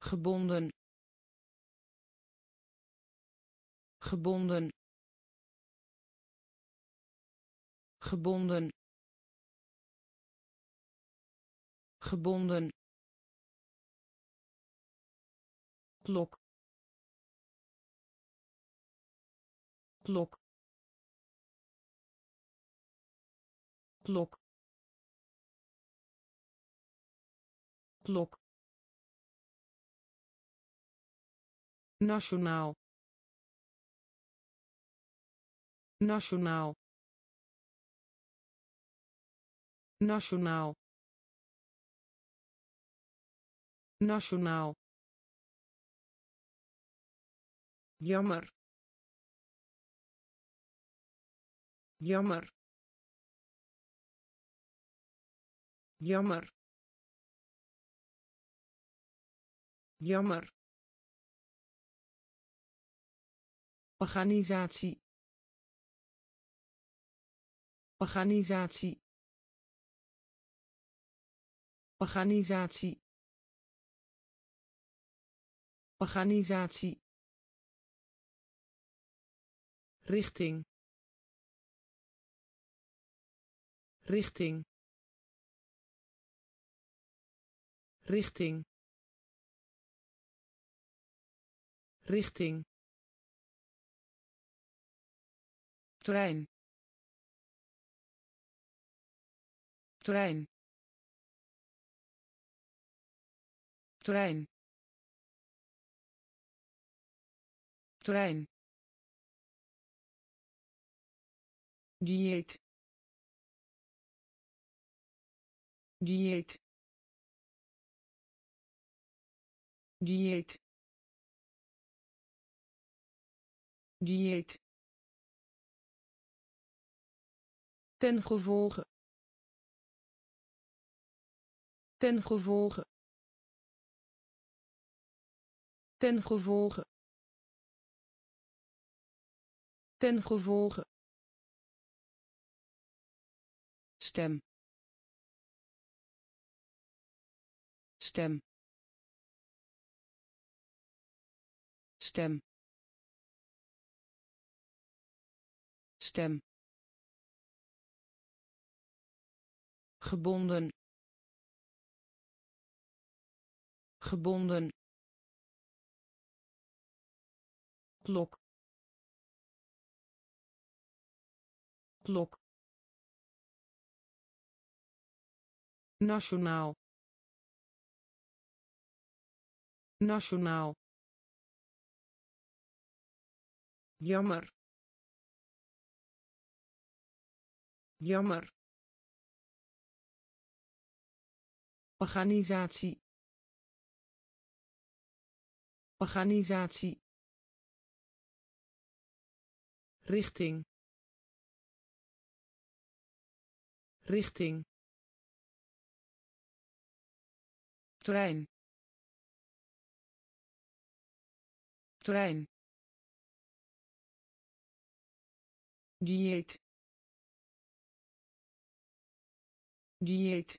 Gebonden. Gebonden. Gebonden. Gebonden klok. Klok. Klok. Klok. Nationaal. Nationaal. Nationaal. Nationaal jammer. Jammer. Jammer. Jammer. Organisatie. Organisatie. Organisatie. Organisatie richting. Richting. Richting. Richting. Trein. Trein. Trein. Trein dieet. Dieet. Dieet. Dieet. Ten gevolge. Ten gevolge. Ten gevolge. Ten gevolge stem. Stem. Stem. Stem. Gebonden. Gebonden. Klok. Klok nationaal. Nationaal. Jammer. Jammer. Organisatie. Organisatie. Richting. Richting trein. Trein. Dieet. Dieet.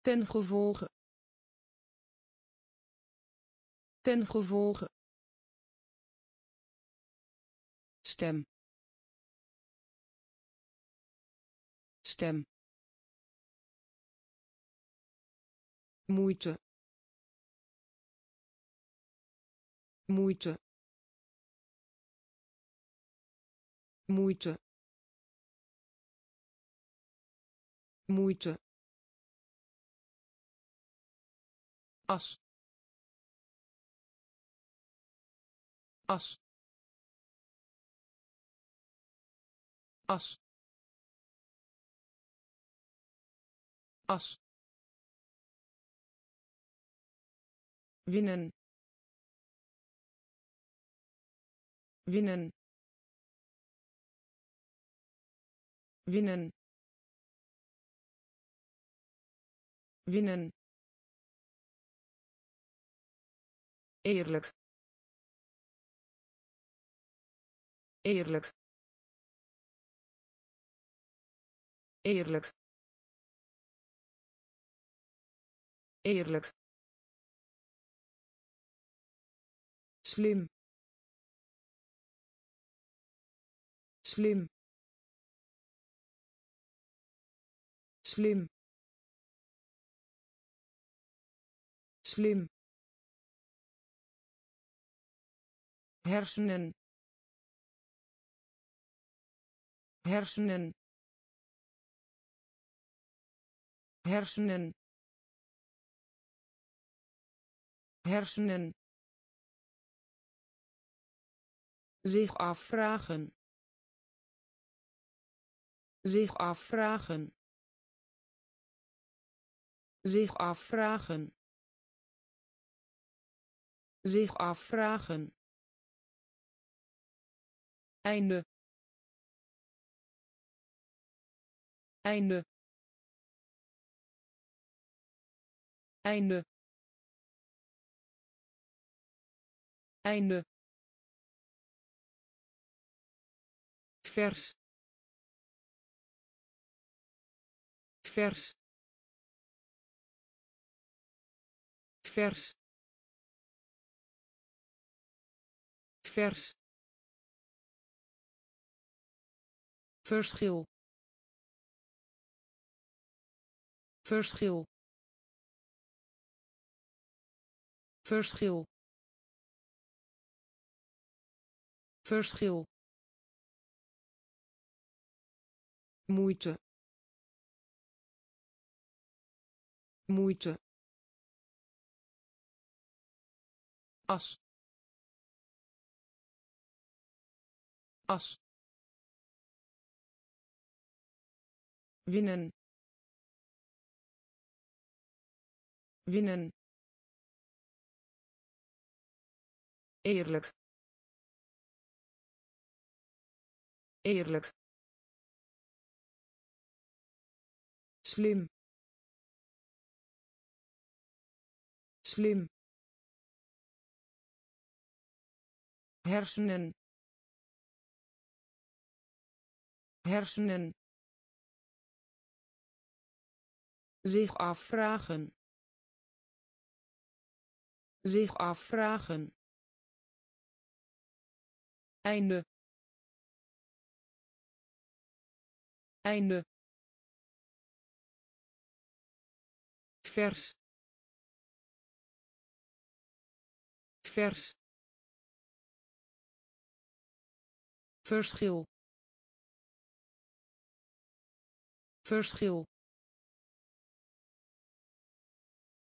Ten gevolge. Ten gevolge. Stem. Stem moeite moeite moeite moeite as as as as winnen. Winnen. Winnen. Winnen. Eerlijk. Eerlijk. Eerlijk. Eerlijk slim. Slim. Slim. Slim. Hersenen. Hersenen. Hersenen. Hersenen zich afvragen. Zich afvragen. Zich afvragen. Zich afvragen. Einde. Einde. Einde. Einde vers. Vers. Vers. Vers. Verschil. Verschil. Verschil. Verschil moeite moeite as as winnen winnen eerlijk. Eerlijk slim. Slim. Hersenen. Hersenen. Zich afvragen. Zich afvragen. Einde. Einde vers. Vers. Verschil. Verschil